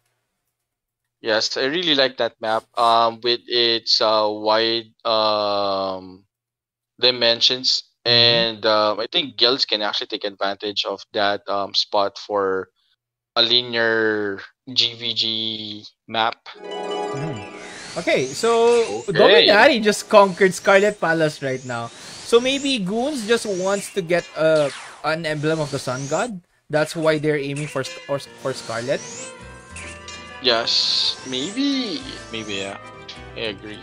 Yes, I really like that map. Um, with its uh wide um dimensions. And um, I think guilds can actually take advantage of that um spot for a linear GVG map. Mhm. Okay, so Okay. Dominari just conquered Scarlet Palace right now. So maybe Goons just wants to get uh, an emblem of the Sun God. That's why they're aiming for or for Scarlet. Yes, maybe, maybe yeah. I agree.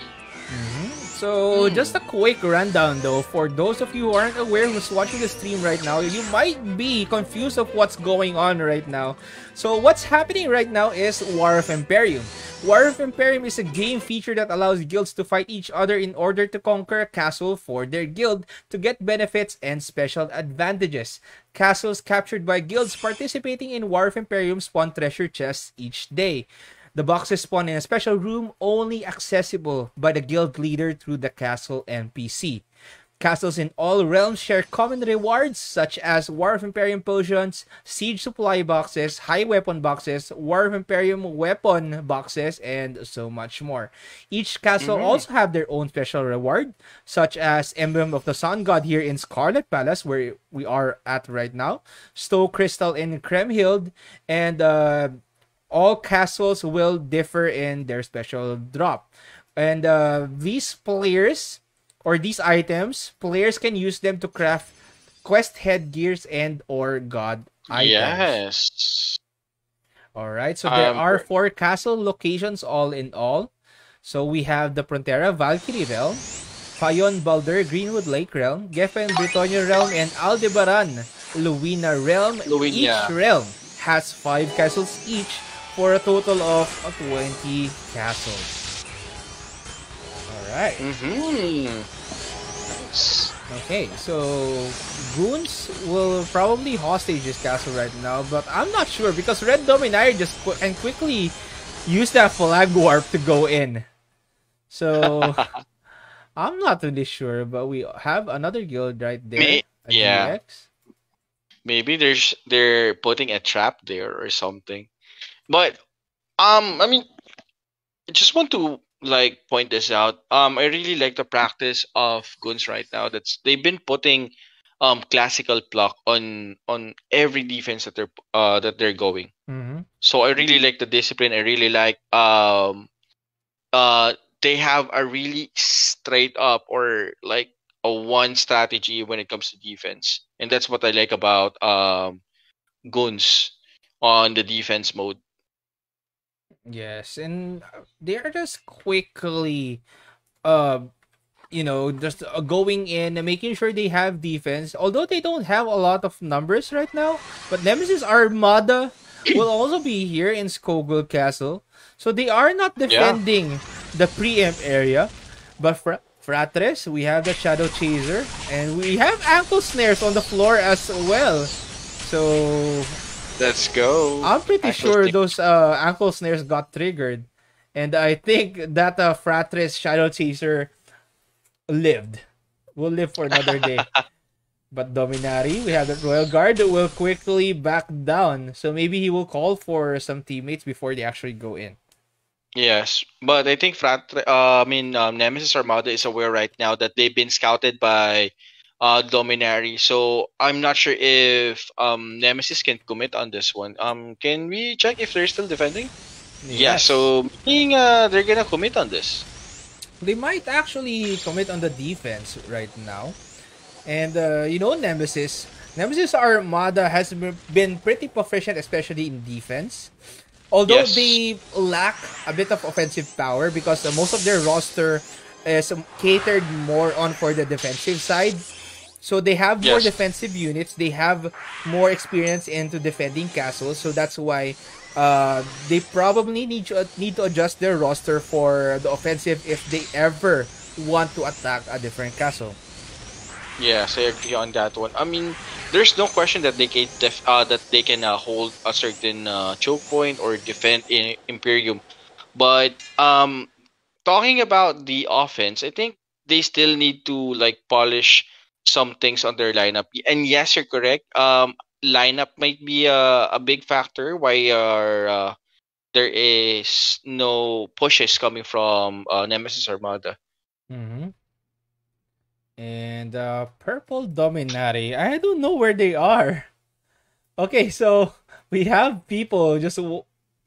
So, hmm. just a quick rundown though, for those of you who aren't aware who's watching the stream right now, you might be confused of what's going on right now. So, what's happening right now is War of Emperium. War of Emperium is a game feature that allows guilds to fight each other in order to conquer a castle for their guild to get benefits and special advantages. Castles captured by guilds participating in War of Emperium spawn treasure chests each day. The boxes spawn in a special room only accessible by the guild leader through the castle NPC. Castles in all realms share common rewards such as War of Emperium potions, siege supply boxes, high weapon boxes, War of Emperium weapon boxes, and so much more. Each castle also have their own special reward, such as Emblem of the Sun God here in Scarlet Palace, where we are at right now, Stowe Crystal in Kremhild, and uh, all castles will differ in their special drop. And uh, these players or these items, players can use them to craft quest headgears and or god items. Yes. All right. So there Um, are four castle locations all in all. So we have the Prontera Valkyrie Realm, Payon Baldur Greenwood Lake Realm, Geffen Britonia Realm, and Aldebaran Luwina Realm. Luwina. Each realm has five castles each for a total of uh, 20 castles. All right. Mm-hmm. Okay, so goons will probably hostage this castle right now, but I'm not sure because Red Dominaria just qu- can quickly use that flag warp to go in. So I'm not really sure, but we have another guild right there. May- yeah. GX. Maybe there's they're putting a trap there or something. But um I mean I just want to like point this out. Um I really like the practice of Goons right now. That's they've been putting um classical pluck on on every defense that they're uh that they're going. Mhm. So I really like the discipline. I really like um uh they have a really straight up or like a one strategy when it comes to defense. And that's what I like about um Goons on the defense mode. Yes, and uh, they're just quickly, uh, you know, just uh, going in and making sure they have defense. Although they don't have a lot of numbers right now, but Nemesis Armada will also be here in Skogul Castle, so they are not defending the preempt area. But for Fratres, we have the Shadow Chaser, and we have ankle snares on the floor as well. So Let's go. I'm pretty Ankle sure those uh, ankle snares got triggered. And I think that uh, Fratres Shadow Chaser lived. Will live for another day. but Dominari, we have the Royal Guard that will quickly back down. So maybe he will call for some teammates before they actually go in. Yes, but I think Frat, uh, I mean, um, Nemesis Armada is aware right now that they've been scouted by uh, Dominari. So I'm not sure if um, Nemesis can commit on this one. Um, can we check if they're still defending? Yeah. Yes. So meaning uh, they're gonna commit on this. they might actually commit on the defense right now. And uh, you know, Nemesis, Nemesis Armada has been pretty proficient, especially in defense. Although Yes. they lack a bit of offensive power because uh, most of their roster is catered more on for the defensive side. So they have more defensive units. They have more experience into defending castles. So that's why uh, they probably need to, need to adjust their roster for the offensive if they ever want to attack a different castle. Yes, I agree on that one. I mean, there's no question that they can def- uh, that they can uh, hold a certain uh, choke point or defend in Emperium, but um, talking about the offense, I think they still need to like polish some things on their lineup. And yes, you're correct. Um, lineup might be a, a big factor why uh, uh, there is no pushes coming from uh, Nemesis Armada. Mm-hmm. And uh, Purple Dominari, I don't know where they are. Okay, so we have people just w-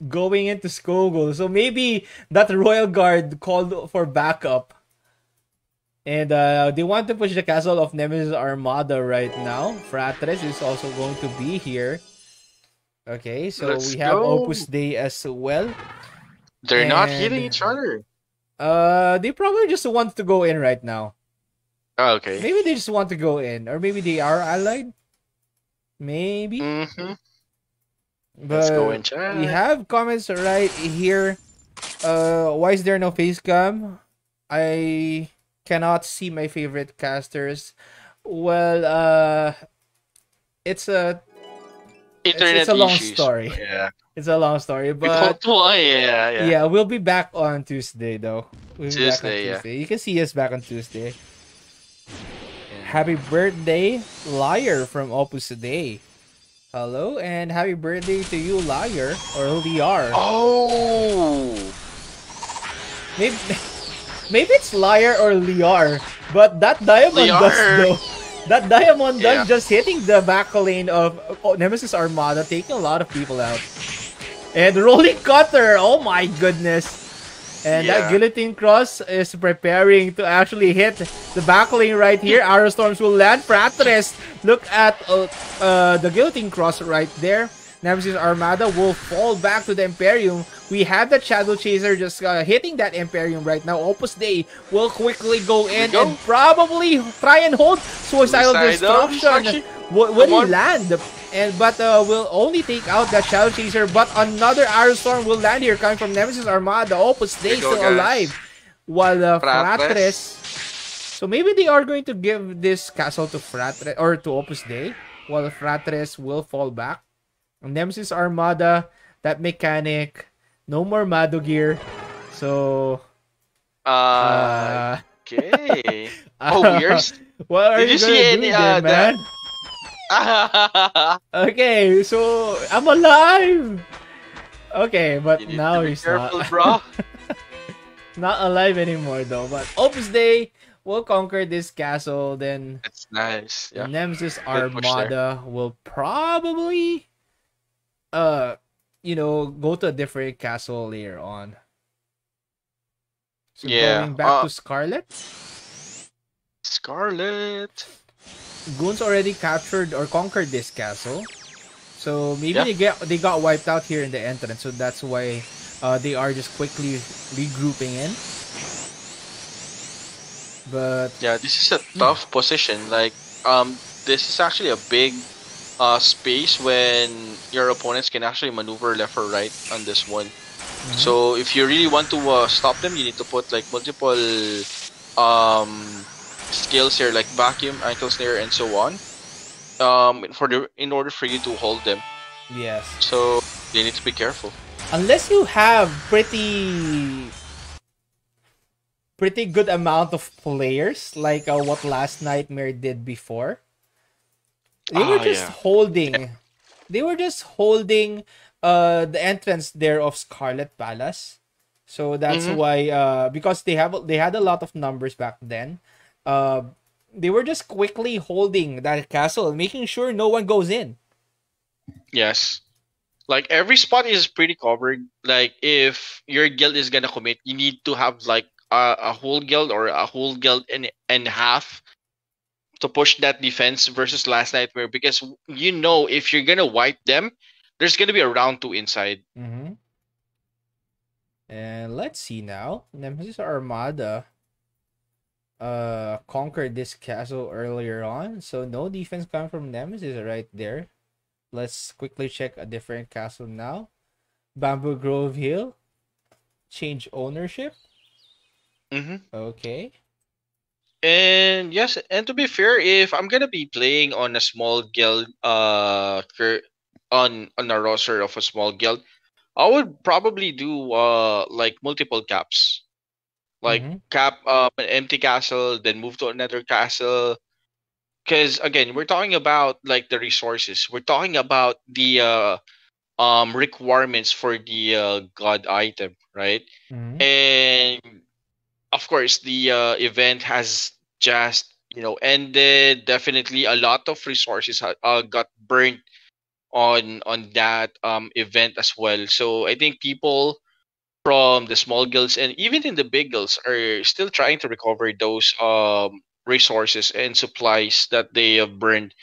going into Skogul. So maybe that Royal Guard called for backup. And uh, they want to push the castle of Nemesis Armada right now. Fratres is also going to be here. Okay, so Let's we have go. Opus Dei as well. They're not hitting each other. Uh, they probably just want to go in right now. Oh, okay. Maybe they just want to go in, or maybe they are allied. Maybe. Mm-hmm. Let's go in chat. we have comments right here. Uh, why is there no face cam? I cannot see my favorite casters. Well, uh, it's a Internet it's a long issues. story. Yeah. it's a long story, but yeah, yeah. yeah. we'll be back on Tuesday though. We'll be back on Tuesday, yeah. Tuesday. You can see us back on Tuesday. Happy birthday, Liar from Opus Dei. Hello, and happy birthday to you, Liar, or Liar. Oh. Maybe, maybe it's Liar or Liar, but that diamond Liar. does though. That diamond Yeah. does just hitting the back lane of oh, Nemesis Armada, taking a lot of people out. And rolling cutter, oh my goodness. And that guillotine cross is preparing to actually hit the back lane right here. Arrow storms will land. Fratres, look at uh, uh, the guillotine cross right there. Nemesis Armada will fall back to the Emperium. We have that Shadow Chaser just uh, hitting that Emperium right now. Opus Dei will quickly go in go. and probably try and hold Suicidal, Suicidal Destruction. Destruction. Will, will he land? And but uh, will only take out that Shadow Chaser. But another Arrow Storm will land here, coming from Nemesis Armada. Opus Dei Here still guys. alive, while uh, Fratres. Fratres. So maybe they are going to give this castle to Fratres or to Opus Dei, while Fratres will fall back. Nemesis Armada, that mechanic, no more Mado gear. So Uh, uh, okay. oh, weird. what are Did you, you see any, there, uh, the- man? Okay, so I'm alive. Okay, but you now he's careful, not bro. not alive anymore though. But Opus Dei will conquer this castle. Then It's nice. Yeah. Nemesis there. Armada will probably, uh, you know, go to a different castle later on. So Yeah, going back uh, to Scarlet, Scarlet. Goons already captured or conquered this castle. So maybe Yeah. they get they got wiped out here in the entrance. So that's why uh, they are just quickly regrouping in. But Yeah, this is a tough position. Like, um, this is actually a big uh, space when your opponents can actually maneuver left or right on this one. So if you really want to uh, stop them, you need to put like multiple um, skills here, like vacuum, ankle snare, and so on. Um, for the in order for you to hold them, yes, so you need to be careful. unless you have pretty pretty good amount of players like uh, what last nightmare did before they were Ah, just yeah. holding they were just holding uh the entrance there of scarlet palace so that's Mhm. why uh because they have they had a lot of numbers back then uh they were just quickly holding that castle making sure no one goes in Yes. Like every spot is pretty covered. Like if your guild is gonna commit, you need to have like a, a whole guild or a whole guild and and half to push that defense versus last night where because you know if you're gonna wipe them, there's gonna be a round two inside. Mm-hmm. And let's see now. Nemesis Armada uh conquered this castle earlier on. So no defense coming from Nemesis right there. Let's quickly check a different castle now. Bamboo Grove Hill. Change ownership. Mm-hmm. Okay. And yes, and to be fair, if I'm gonna be playing on a small guild, uh, on on a roster of a small guild, I would probably do uh like multiple caps, like Mhm. cap uh, an empty castle, then move to another castle. Because again, we're talking about like the resources. We're talking about the uh um requirements for the uh, god item, right? Mhm. and of course the uh, event has just you know ended definitely a lot of resources uh, got burnt on on that um event as well so i think people from the small guilds and even in the big guilds are still trying to recover those um resources and supplies that they have burned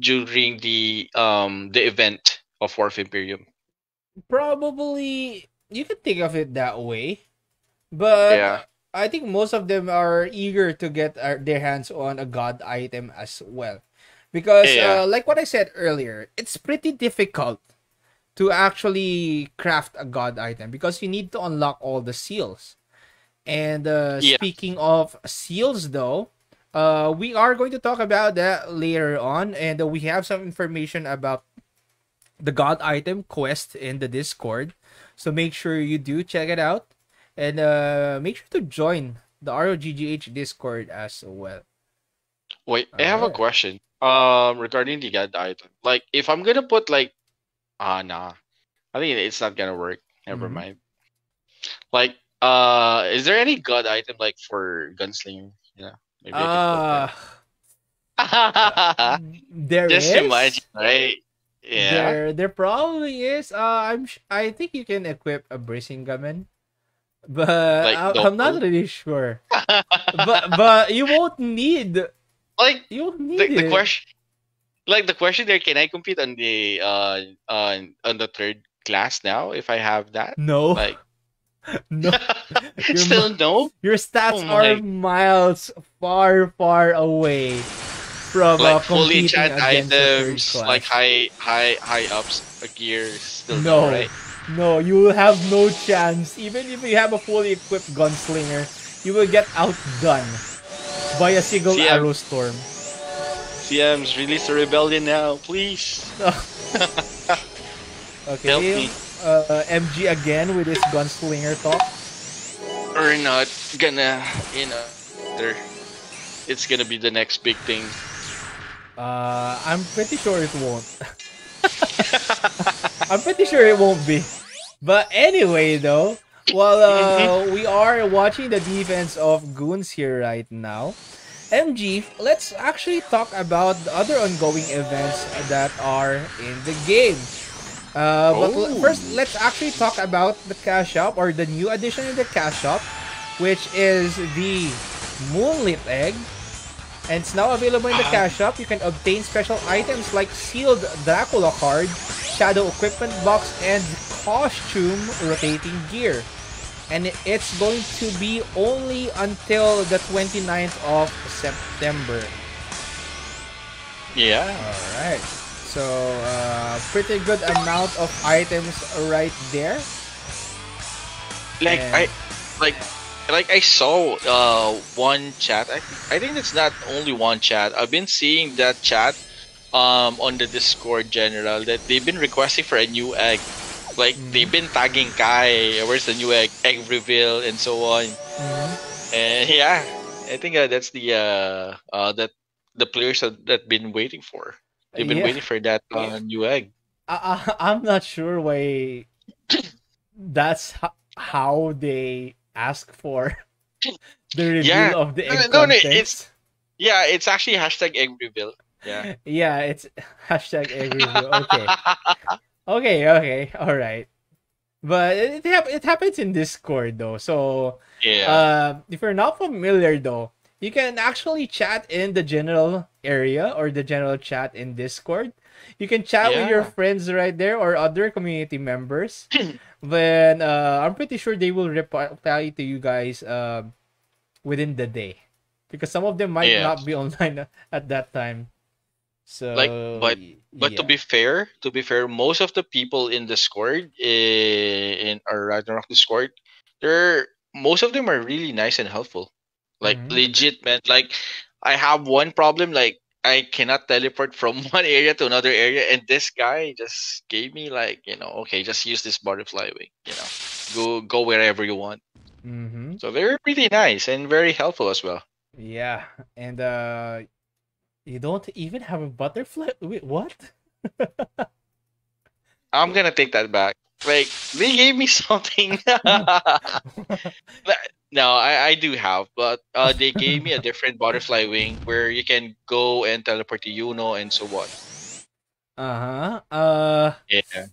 during the um the event of Fourth Emperium. Probably you could think of it that way, but Yeah. I think most of them are eager to get uh, their hands on a god item as well, because Yeah. uh, like what I said earlier, it's pretty difficult to actually craft a god item because you need to unlock all the seals. And uh, Yeah. speaking of seals, though, uh, we are going to talk about that later on, and uh, we have some information about the god item quest in the Discord. So make sure you do check it out, and uh, make sure to join the ROGGH Discord as well. Wait, I have a question. Um, regarding the god item. Like, if I'm gonna put like, ah, nah, I think it's not gonna work. Never Mhm. mind. Like, uh, is there any god item like for gunslinger? Yeah, maybe Uh, I can put that. there Just is. imagine, right? Yeah. There, there probably is. Uh, I'm. Sh- I think you can equip a bracing gunman, but Like I- I'm not really sure. but but you won't need. like You won't need the, the question, like the question there, can I compete on the uh on on the third class now if I have that? No, Like, no. Still no. Your stats Oh are miles far, far away from uh, like fully competing chat against the third items, like high high high ups gear still No. no, right? No, you will have no chance. Even if you have a fully equipped gunslinger, you will get outdone by a single I'm- arrow storm. CM's release a rebellion now, please. Okay, Help me. Uh, MG again with his gunslinger talk. We're not gonna, you know, there. It's gonna be the next big thing. Uh, I'm pretty sure it won't. I'm pretty sure it won't be. But anyway, though, while uh, we are watching the defense of Goons here right now, MG, let's actually talk about the other ongoing events that are in the game. Uh, but Oh. first, let's actually talk about the cash shop or the new addition in the cash shop, which is the Moonlit Egg. And it's now available in the Ah. cash shop. You can obtain special items like sealed Dracula card, shadow equipment box, and costume rotating gear. And it's going to be only until the 29th of September. Yeah. Alright. So, uh, pretty good amount of items right there. Like And- I, like, like I saw uh one chat. I I think it's not only one chat. I've been seeing that chat um on the Discord general that they've been requesting for a new egg. Like Mhm. they've been tagging Kai, where's the new egg, egg reveal, and so on. Mhm. And yeah, I think uh, that's the uh uh that the players have that been waiting for. They've been Yeah. waiting for that uh, new egg. I, I, I'm not sure why that's ho- how they ask for the reveal Yeah. of the egg no, no, contents. it's- Yeah, it's actually hashtag egg reveal. Yeah. Yeah, it's hashtag egg reveal. Okay, okay, okay, all right. But it hap- it happens in Discord though, so yeah. uh, if you're not familiar though, you can actually chat in the general area or the general chat in Discord. You can chat with your friends right there or other community members. then uh, I'm pretty sure they will reply to you guys um within the day because some of them might Yeah. not be online at that time. So, Like, but- But to be fair, to be fair, most of the people in Discord in, in our Ragnarok Discord, they're most of them are really nice and helpful. Like Mhm. legit, man. Like I have one problem, like I cannot teleport from one area to another area, and this guy just gave me like, you know, okay, just use this butterfly wing, you know, go go wherever you want. Mhm. So they're pretty nice and very helpful as well. Yeah, and uh, you don't even have a butterfly. Wait, what? I'm gonna take that back. Like they gave me something. No, I, I do have, but uh, they gave me a different butterfly wing where you can go and teleport to Yuno and so on. Uh-huh. Uh Yeah,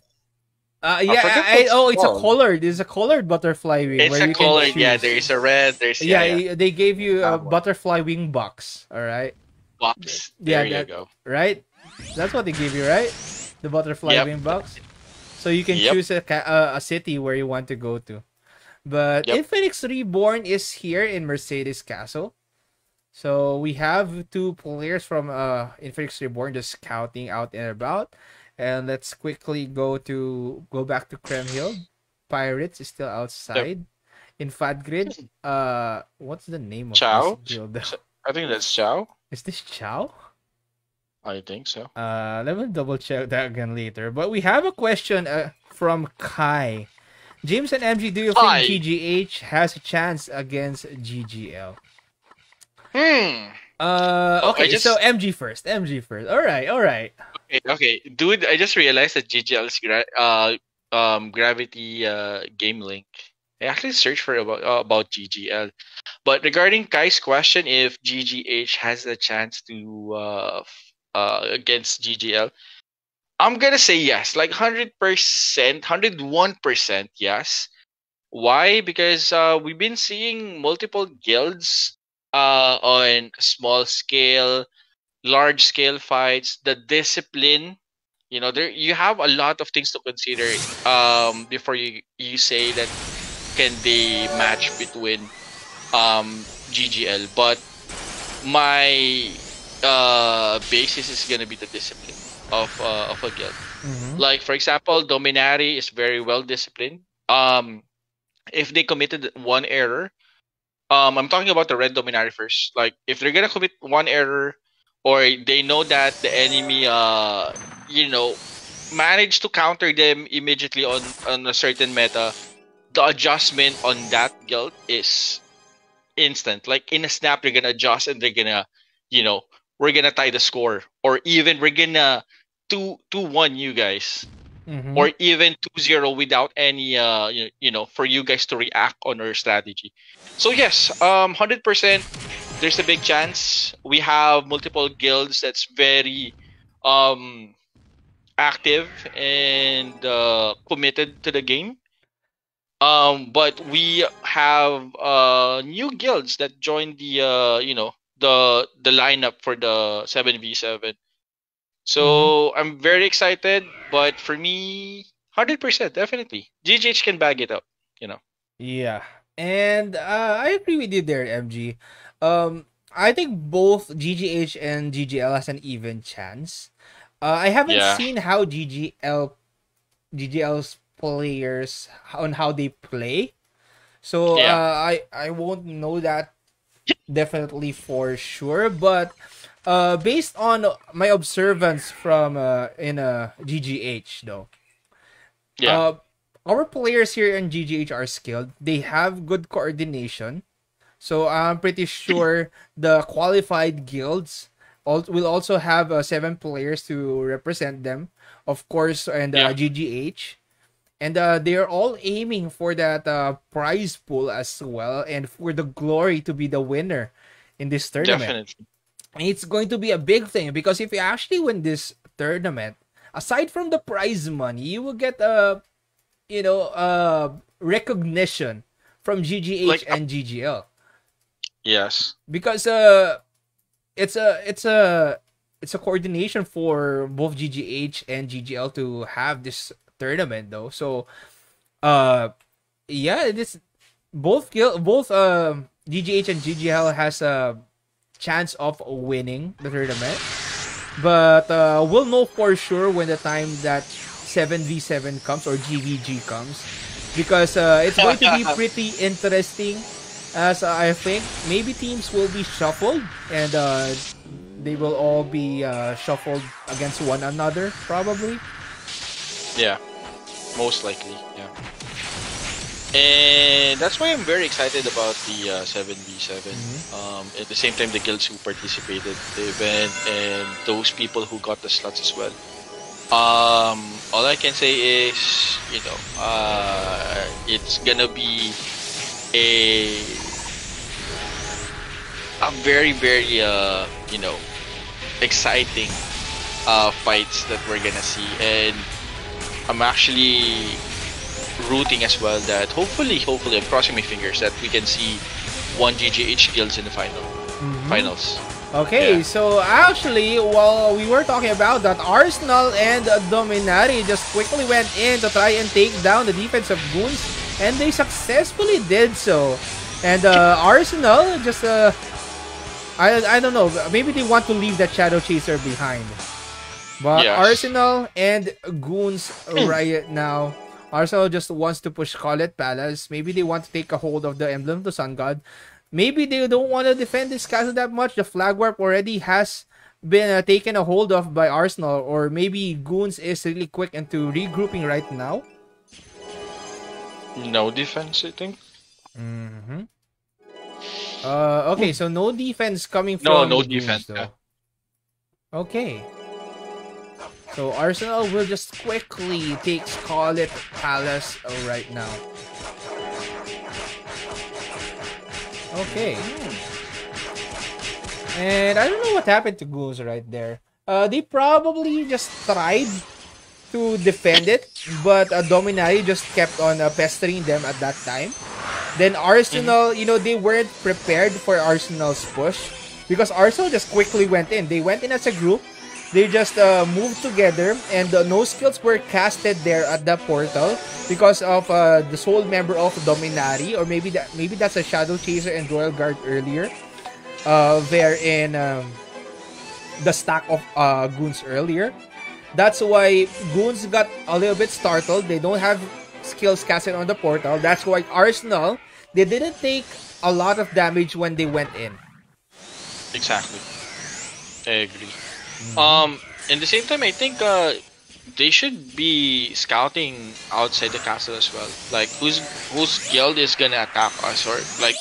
uh yeah, forgot I, oh it's a colored. It's a colored butterfly wing. it's where a you can. Yeah, there is a red. There's Yeah, yeah, yeah. they gave you a butterfly wing box. All right, box. Yeah, There you that- go. right. That's what they gave you, right? the butterfly Yep. wing box. So you can Yep. choose a, ca- uh, a city where you want to go to. But Yep. Infinix Reborn is here in Mercedes Castle. So we have two players from uh Infinix Reborn just scouting out and about. And let's quickly go to go back to Kremhild. Pirates is still outside. In Fadgrid, uh what's the name of Chow? this guild? I think that's Chow. Is this Chow? I think so. Uh, let me double check that again later. But we have a question uh, from Kai. James and MG, do you think GGH has a chance against GGL? Hmm. Uh, okay, just- so MG first. MG first. All right, all right. Okay, okay, dude. I just realized that GGL's gra- uh um gravity uh game link. I actually searched for about uh, about GGL, but regarding Kai's question, if GGH has a chance to uh uh against GGL, I'm gonna say yes, like hundred percent, hundred one percent, yes. Why? Because uh we've been seeing multiple guilds uh on small scale large scale fights, the discipline. You know, there you have a lot of things to consider um before you you say that can they match between um GGL. But my uh basis is gonna be the discipline of uh, of a guild. Mhm. Like for example, Dominari is very well disciplined. Um, if they committed one error, um, I'm talking about the red Dominari first. Like if they're gonna commit one error, or they know that the enemy, uh, you know, managed to counter them immediately on on a certain meta, the adjustment on that guild is instant. Like in a snap, they're gonna adjust and they're gonna, you know, we're gonna tie the score, or even we're gonna two two one you guys. Mhm. or even 2-0 without any uh you, you know for you guys to react on our strategy. So yes um 100% there's a big chance. We have multiple guilds that's very um active and uh, committed to the game. Um but we have uh new guilds that joined the uh you know the the lineup for the 7v7 so I'm very excited, but for me, hundred percent, definitely. GGH can bag it up. You know. Yeah, and uh, I agree with you there, MG. Um, I think both GGH and GGL has an even chance. Uh, I haven't Yeah. seen how GGL GGL's players on how they play, so Yeah. uh, I I won't know that definitely for sure. But uh, based on my observance from uh, in uh, GGH though, Yeah, uh, our players here in GGH are skilled. They have good coordination. So I'm pretty sure the qualified guilds will also have uh, seven players to represent them, of course, and uh, Yeah. GGH. And uh, they are all aiming for that uh, prize pool as well, and for the glory to be the winner in this tournament. definitely. It's going to be a big thing because if you actually win this tournament, aside from the prize money, you will get a, you know, uh, recognition from GGH Like- and GGL Yes, because uh, it's a it's a it's a coordination for both GGH and GGL to have this tournament though. So, uh, yeah, this both both um GGH and GGL has a chance of winning the tournament, but uh, we'll know for sure when the time that seven v seven comes or GVG comes, because uh, it's going to be pretty interesting. As I think maybe teams will be shuffled and uh, they will all be uh, shuffled against one another probably. yeah, most likely. Yeah, and that's why I'm very excited about the uh, 7v7. Um, at the same time, the guilds who participated in the event and those people who got the slots as well. Um, all I can say is, you know, uh, it's gonna be a a very very uh you know exciting uh fights that we're gonna see and I'm actually rooting as well that hopefully hopefully I'm crossing my fingers that we can see one GGH guilds in the final Mhm. finals Okay, Yeah. so actually, while we were talking about that, Arsenal and Dominari just quickly went in to try and take down the defense of Goons, and they successfully did so. And uh, Arsenal just, uh, I, I don't know, maybe they want to leave that Shadow Chaser behind. But Yes. Arsenal and Goons right now, Arsenal just wants to push Scarlet Palace. Maybe they want to take a hold of the Emblem of the Sun God. Maybe they don't want to defend this castle that much. The flag warp already has been uh, taken a hold of by Arsenal, or maybe Goons is really quick into regrouping right now. No defense, I think. Mm-hmm. Uh, okay, so no defense coming No, from no the Goons, defense, though. yeah. Okay. So Arsenal will just quickly take Scarlet Palace right now. Okay. And I don't know what happened to Goons right there. Uh, they probably just tried to defend it, but uh, Dominari just kept on uh, pestering them at that time. Then Arsenal, you know, they weren't prepared for Arsenal's push because Arsenal just quickly went in. They went in as a group. They just uh, moved together, and uh, no skills were casted there at the portal because of uh, the sole member of Dominari, or maybe that maybe that's a Shadow Chaser and Royal Guard earlier. Uh, there in um, the stack of uh, goons earlier. That's why goons got a little bit startled. They don't have skills casted on the portal. That's why Arsenal they didn't take a lot of damage when they went in. Exactly. I agree. Um, in the same time, I think uh, they should be scouting outside the castle as well. Like, who's whose guild is gonna attack us, or like,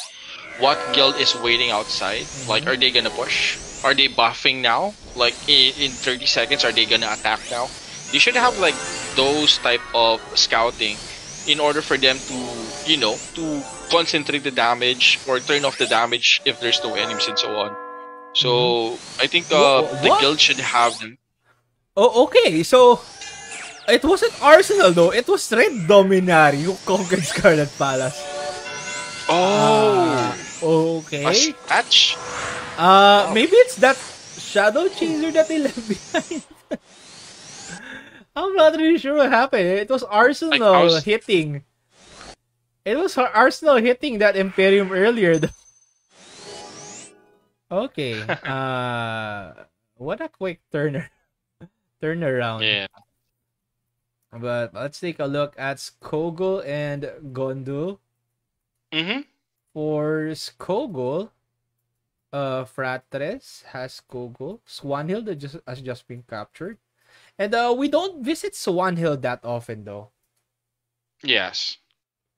what guild is waiting outside? Like, are they gonna push? Are they buffing now? Like, in, in 30 seconds, are they gonna attack now? They should have like those type of scouting in order for them to, you know, to concentrate the damage or turn off the damage if there's no enemies and so on. So I think uh, the what? guild should have them. Oh, okay. So it wasn't Arsenal though. It was Red Dominari who conquered Scarlet Palace. Oh, Okay. a match. Uh, maybe it's that Shadow Chaser that they left behind. I'm not really sure what happened. It was Arsenal Like, was- hitting. It was Ar- Arsenal hitting that Emperium earlier. Though. Okay. Uh, what a quick turner turnaround. Yeah. But let's take a look at Skogul and Gondul. Mm-hmm. For Skogul, uh, Fratres has Skogul. Swanhill that just has just been captured. And uh, we don't visit Swanhill that often though. Yes.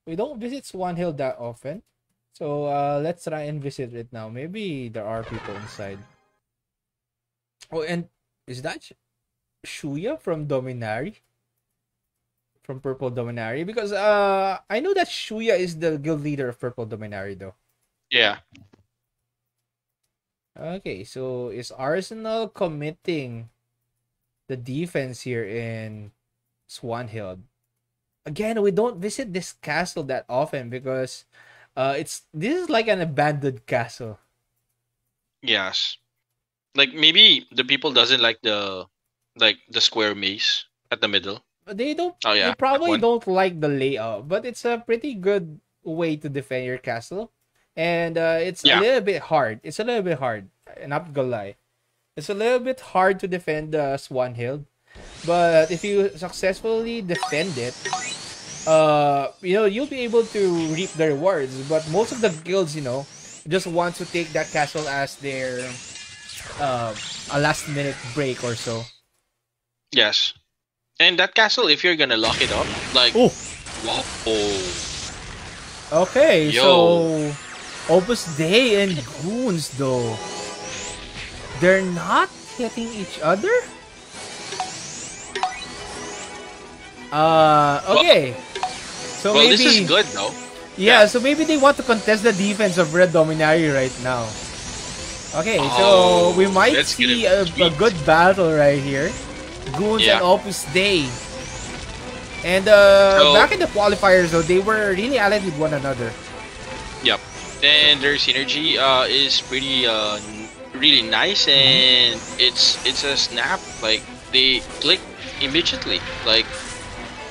We don't visit Swanhill that often. So uh, let's try and visit it now. Maybe there are people inside. Oh, and is that Sh- Shuya from Dominari? From Purple Dominari? Because uh, I know that Shuya is the guild leader of Purple Dominari though. Yeah. Okay, so is Arsenal committing the defense here in Swanhill? Again, we don't visit this castle that often because uh it's this is like an abandoned castle. Yes. Like maybe the people doesn't like the like the square maze at the middle. But They don't Oh yeah. they probably don't like the layout, but it's a pretty good way to defend your castle. And uh it's a little bit hard. It's a little bit hard. Not gonna lie. It's a little bit hard to defend uh, Swan Hill. But if you successfully defend it, uh, you know, you'll be able to reap the rewards. But most of the guilds, you know, just want to take that castle as their uh, a last minute break or so. Yes. And that castle, if you're gonna lock it up, like Oh, wow. Oh. okay. Yo. So Opus Dei and Goons, though, they're not hitting each other. Uh, okay. So well, maybe this is good though. Yeah, so maybe they want to contest the defense of Red Dominari right now. Okay, so Oh, we might see a, a good battle right here. Goons Yeah. and Opus Dei. And uh, So- back in the qualifiers though, they were really allied with one another. Yep. And their synergy uh, is pretty uh, really nice, and it's it's a snap. Like they click immediately. Like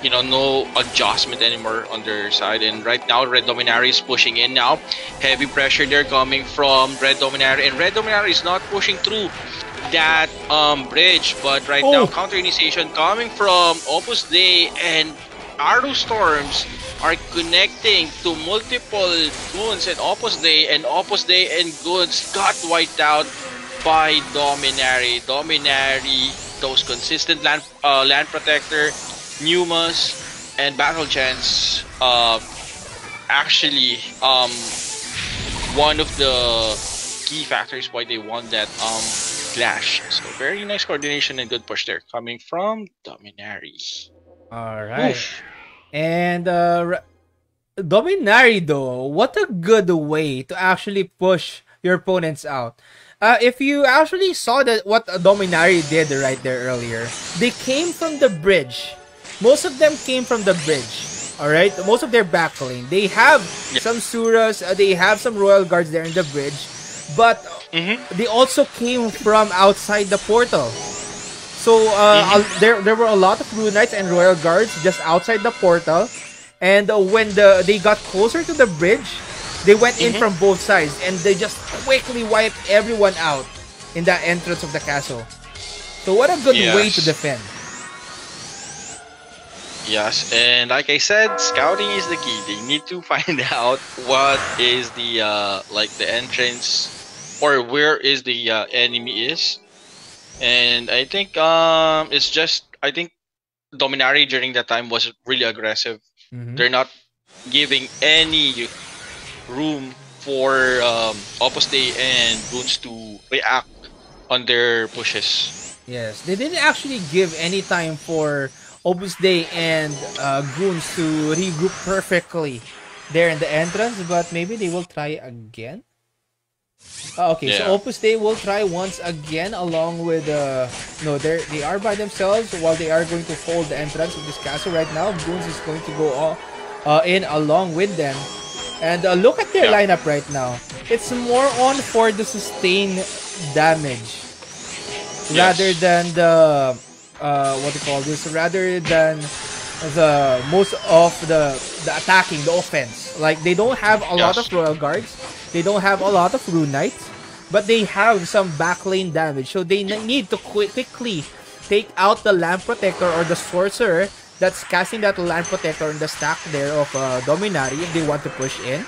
you know, no adjustment anymore on their side. And right now, Red Dominari is pushing in now. Heavy pressure there coming from Red Dominari, and Red Dominari is not pushing through that um, bridge. But right Oh. now, counter initiation coming from Opus Dei and Arrow Storms are connecting to multiple goons and Opus Dei, and Opus Dei and goons got wiped out by Dominari. Dominari, those consistent land uh, land protector, Pneumas, and Battle Chant. Uh, actually, um, one of the key factors why they won that um clash. So very nice coordination and good push there coming from Dominari. All right. Oof. And uh, Dominari, though, what a good way to actually push your opponents out. Uh, if you actually saw that what Dominari did right there earlier, they came from the bridge. Most of them came from the bridge. All right, most of their backlane. They have some Suras, uh, they have some Royal Guards there in the bridge, but Mhm. they also came from outside the portal. So uh, a- there there were a lot of Rune Knights and Royal Guards just outside the portal, and uh, when the they got closer to the bridge, they went in from both sides and they just quickly wiped everyone out in the entrance of the castle. So what a good way to defend. Yes, and like I said, scouting is the key. They need to find out what is the uh, like the entrance or where is the uh, enemy is, and I think um it's just I think Dominari during that time was really aggressive. Mhm. They're not giving any room for um, Opus Dei and Goons to react on their pushes. Yes, they didn't actually give any time for Opus Dei and uh, Goons to regroup perfectly there in the entrance, but maybe they will try again. Ah, okay, so Opus Dei will try once again along with uh no they they are by themselves while they are going to hold the entrance of this castle right now. Goons is going to go all, uh, in along with them. And uh, look at their Yeah. lineup right now. It's more on for the sustain damage rather than the uh, what you call this? Rather than the most of the the attacking, the offense. Like they don't have a lot of royal guards, they don't have a lot of rune knights, but they have some backlane damage. So they n- need to qui- quickly take out the land protector or the sorcerer that's casting that land protector in the stack there of uh, Dominari if they want to push in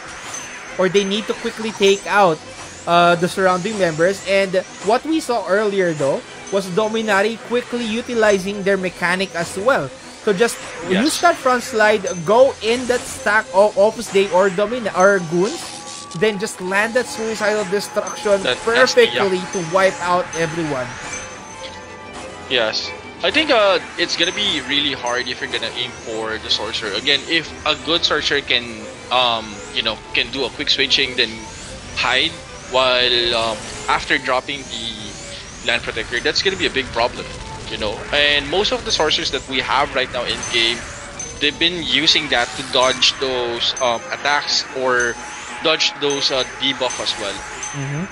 or they need to quickly take out uh, the surrounding members. And what we saw earlier, though, was Dominari quickly utilizing their mechanic as well. So just Yes. use that front slide, go in that stack of Opus Dei or Domina or Goons, then just land that suicidal destruction That- yeah. perfectly to wipe out everyone. Yes. I think uh, it's gonna be really hard if you're gonna aim for the sorcerer. Again, if a good sorcerer can, um, you know, can do a quick switching, then hide while um, after dropping the land protector, that's gonna be a big problem, you know. And most of the sorcerers that we have right now in game, they've been using that to dodge those um, attacks or dodge those uh, debuff as well. Mm-hmm.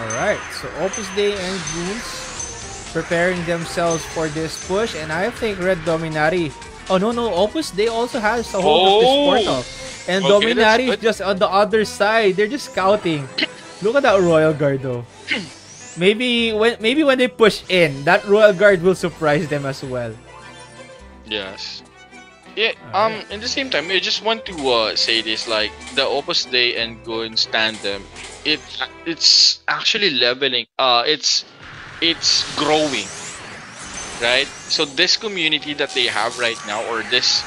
Alright, so Opus Dei and Goons preparing themselves for this push, and I think Red Dominari. Oh no no, Opus Dei also has a hold of this Oh! portal. And Okay, Dominari is just on the other side. They're just scouting. Look at that Royal Guard though. maybe when maybe when they push in, that Royal Guard will surprise them as well. Yes. Yeah, um, in the same time, I just want to uh, say this, like, the Opus Dei and Goons tandem, it, it's actually leveling, uh, it's, it's growing, right? So this community that they have right now, or this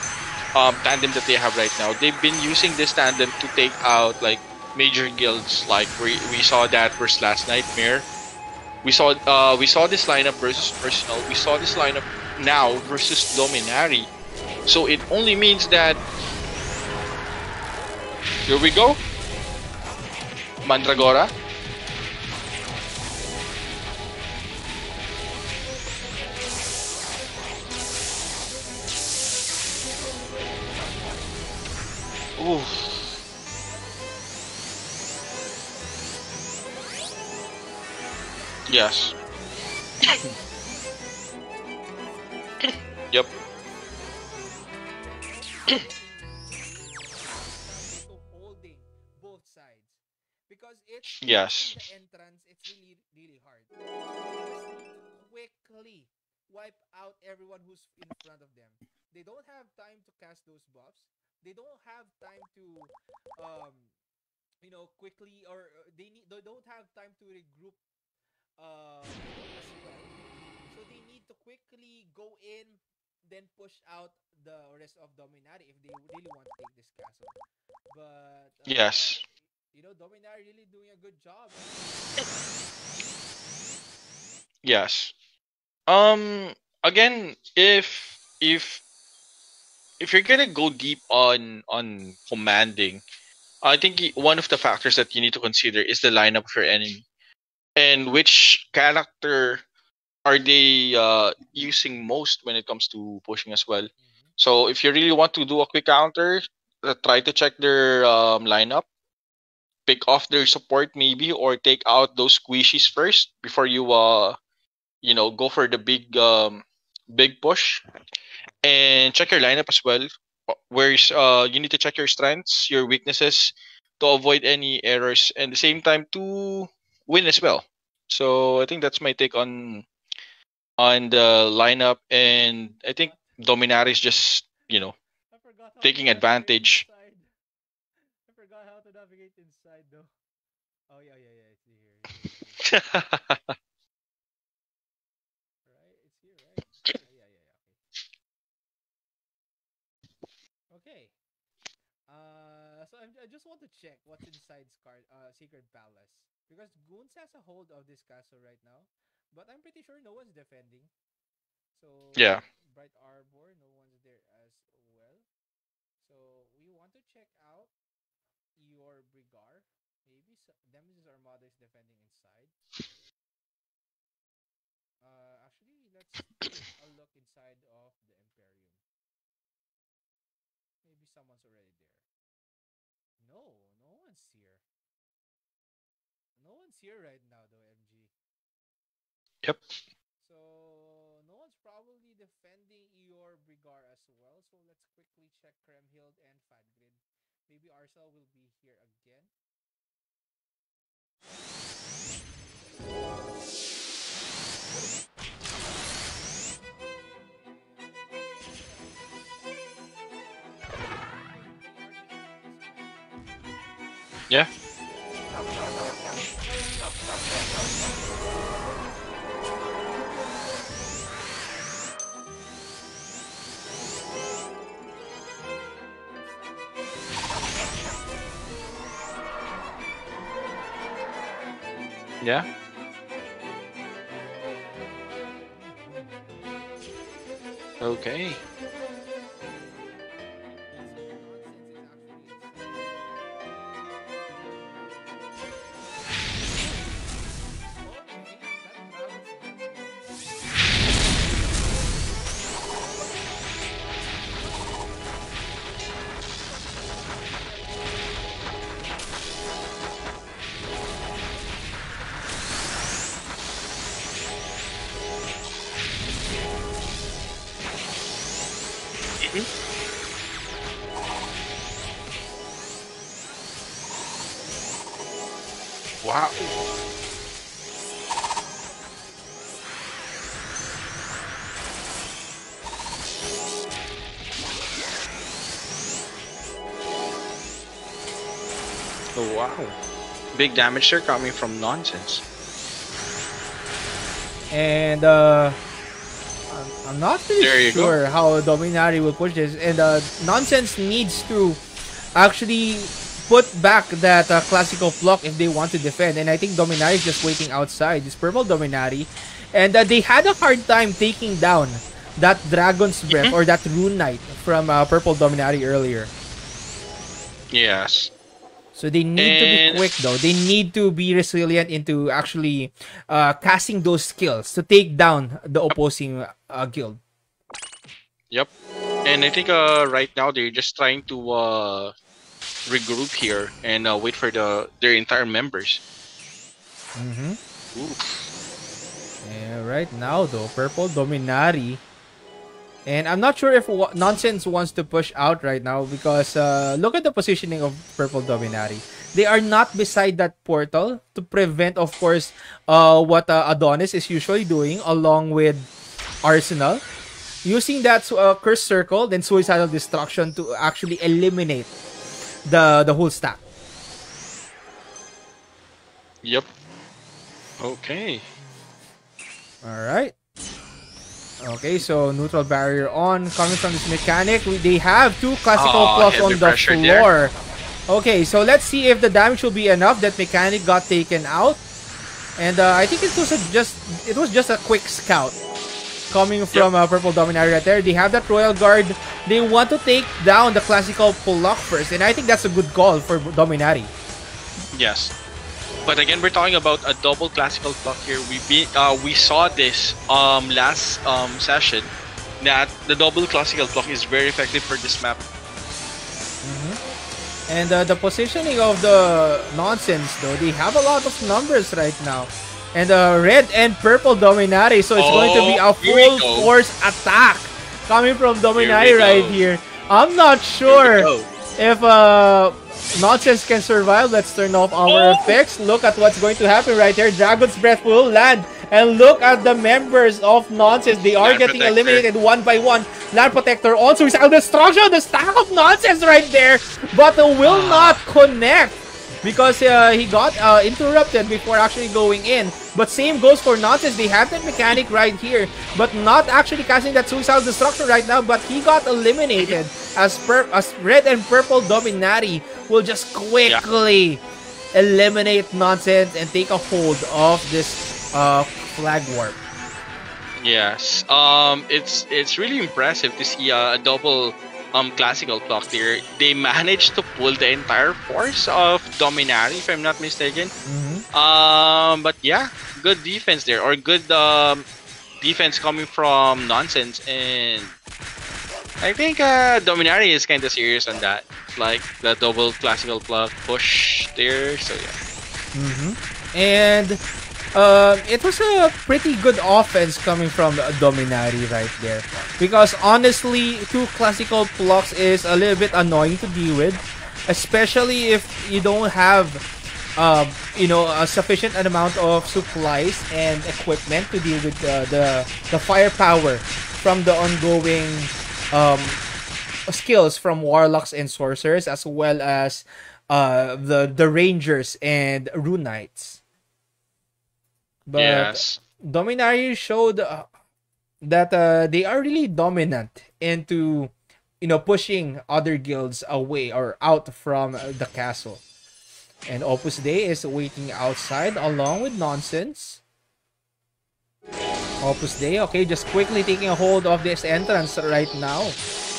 um, tandem that they have right now, they've been using this tandem to take out, like, major guilds, like, we, we saw that versus Last Nightmare, we saw uh we saw this lineup versus Personal. We saw this lineup now versus Dominari. So it only means that here we go. Mandragora. Ooh. Yes. yep. to holding both sides because it's Yes. Uh as well so they need to quickly go in then push out the rest of Dominari if they really want to take this castle. But uh, Yes. you know, Dominari really doing a good job. Yes. Um again, if if if you're gonna go deep on on commanding, I think one of the factors that you need to consider is the lineup of your enemy and which character are they uh, using most when it comes to pushing as well. Mhm. So if you really want to do a quick counter, uh, try to check their um, lineup, pick off their support maybe, or take out those squishies first before you uh you know go for the big um big push and check your lineup as well where's uh you need to check your strengths your weaknesses to avoid any errors and the same time to win as well so i think that's my take on on the lineup and i think dominari is just you know I forgot how Taking advantage. I forgot how to navigate inside though. Oh yeah, yeah, yeah. It's here. It's here, right? It's here, right? Yeah, yeah, yeah, yeah. Okay. Okay. Uh, so I'm, I just want to check what's inside Scar- uh, Secret Palace because Goons has a hold of this castle right now, but I'm pretty sure no one's defending. So Yeah. Bright Arbor, no one's there as well. So we want to check out your Brigar. Maybe s Nemesis Armada is defending inside. Uh, actually, let's take a look inside of the Emperium. Maybe someone's already there. No, no one's here. No one's here right now, though, MG. Yep. So no one's probably defending your Brigar as well. So let's quickly check Kremhild and Fadgrid. Maybe Arcel will be here again. Yeah. Okay big damage there coming from nonsense And uh, I'm, not really you go. sure how Dominari will push this. And uh, Nonsense needs to actually put back that uh, classical pluck if they want to defend. And I think Dominari is just waiting outside. This purple Dominari. And uh, they had a hard time taking down that Dragon's Breath or that Rune Knight from uh, purple Dominari earlier. yes So they need to be quick though. They need to be resilient into actually uh, casting those skills to take down the opposing uh, guild. Yep. And I think uh, right now they're just trying to uh, regroup here and uh, wait for the their entire members. Mm-hmm. Ooh. And right now, though, Purple Dominari. And I'm not sure if Nonsense wants to push out right now because uh, look at the positioning of Purple Dominari. They are not beside that portal to prevent, of course, uh, what uh, Adonis is usually doing along with Arsenal. Using that uh, curse circle, then suicidal destruction to actually eliminate the the whole stack. Yep. Okay. All right. Okay, so neutral barrier on. Coming from this mechanic, we, they have two classical Oh, plus on the floor. Okay, so let's see if the damage will be enough. That mechanic got taken out, and uh, I think it was a just it was just a quick scout coming from uh, Purple Dominari right there. They have that Royal Guard. They want to take down the classical pluck first, and I think that's a good call for Dominari. Yes. But again, we're talking about a double classical pluck here. We be, uh, we saw this um last um session that the double classical pluck is very effective for this map. And uh, the positioning of the nonsense, though, they have a lot of numbers right now. And uh, red and purple Dominari, so it's going to be a Oh, full force attack coming from Dominari Here right here. I'm not sure if uh, nonsense can survive. Let's turn off our Oh. effects. Look at what's going to happen right here. Dragon's Breath will land. And look at the members of Nonsense. They are Land getting Protector. eliminated one by one. Land Protector also is out destruction. The stack of Nonsense right there. But uh, will Ah. not connect. Because uh, he got uh, interrupted before actually going in. But same goes for Nonsense. They have that mechanic right here. But not actually casting that suicidal destruction right now. But he got eliminated. As, pur- as red and purple Dominari will just quickly eliminate Nonsense and take a hold of this uh, flag warp. Yes. Um, it's it's really impressive to see uh, a double um classical pluck there. They managed to pull the entire force of Dominari, if I'm not mistaken. Mhm. Um, but yeah, good defense there, or good um defense coming from nonsense, and I think uh Dominari is kind of serious on that, like the double classical pluck push there. So yeah. Mhm. And um, it was a pretty good offense coming from Dominari right there. Because honestly, two classical plucks is a little bit annoying to deal with. Especially if you don't have um, you know, a sufficient amount of supplies and equipment to deal with the, the, the firepower from the ongoing um, skills from warlocks and sorcerers as well as uh the the rangers and rune knights but yes. dominari showed uh, that uh, they are really dominant into you know pushing other guilds away or out from the castle. And opus dei is waiting outside along with nonsense Opus Dei, okay, just quickly taking a hold of this entrance right now.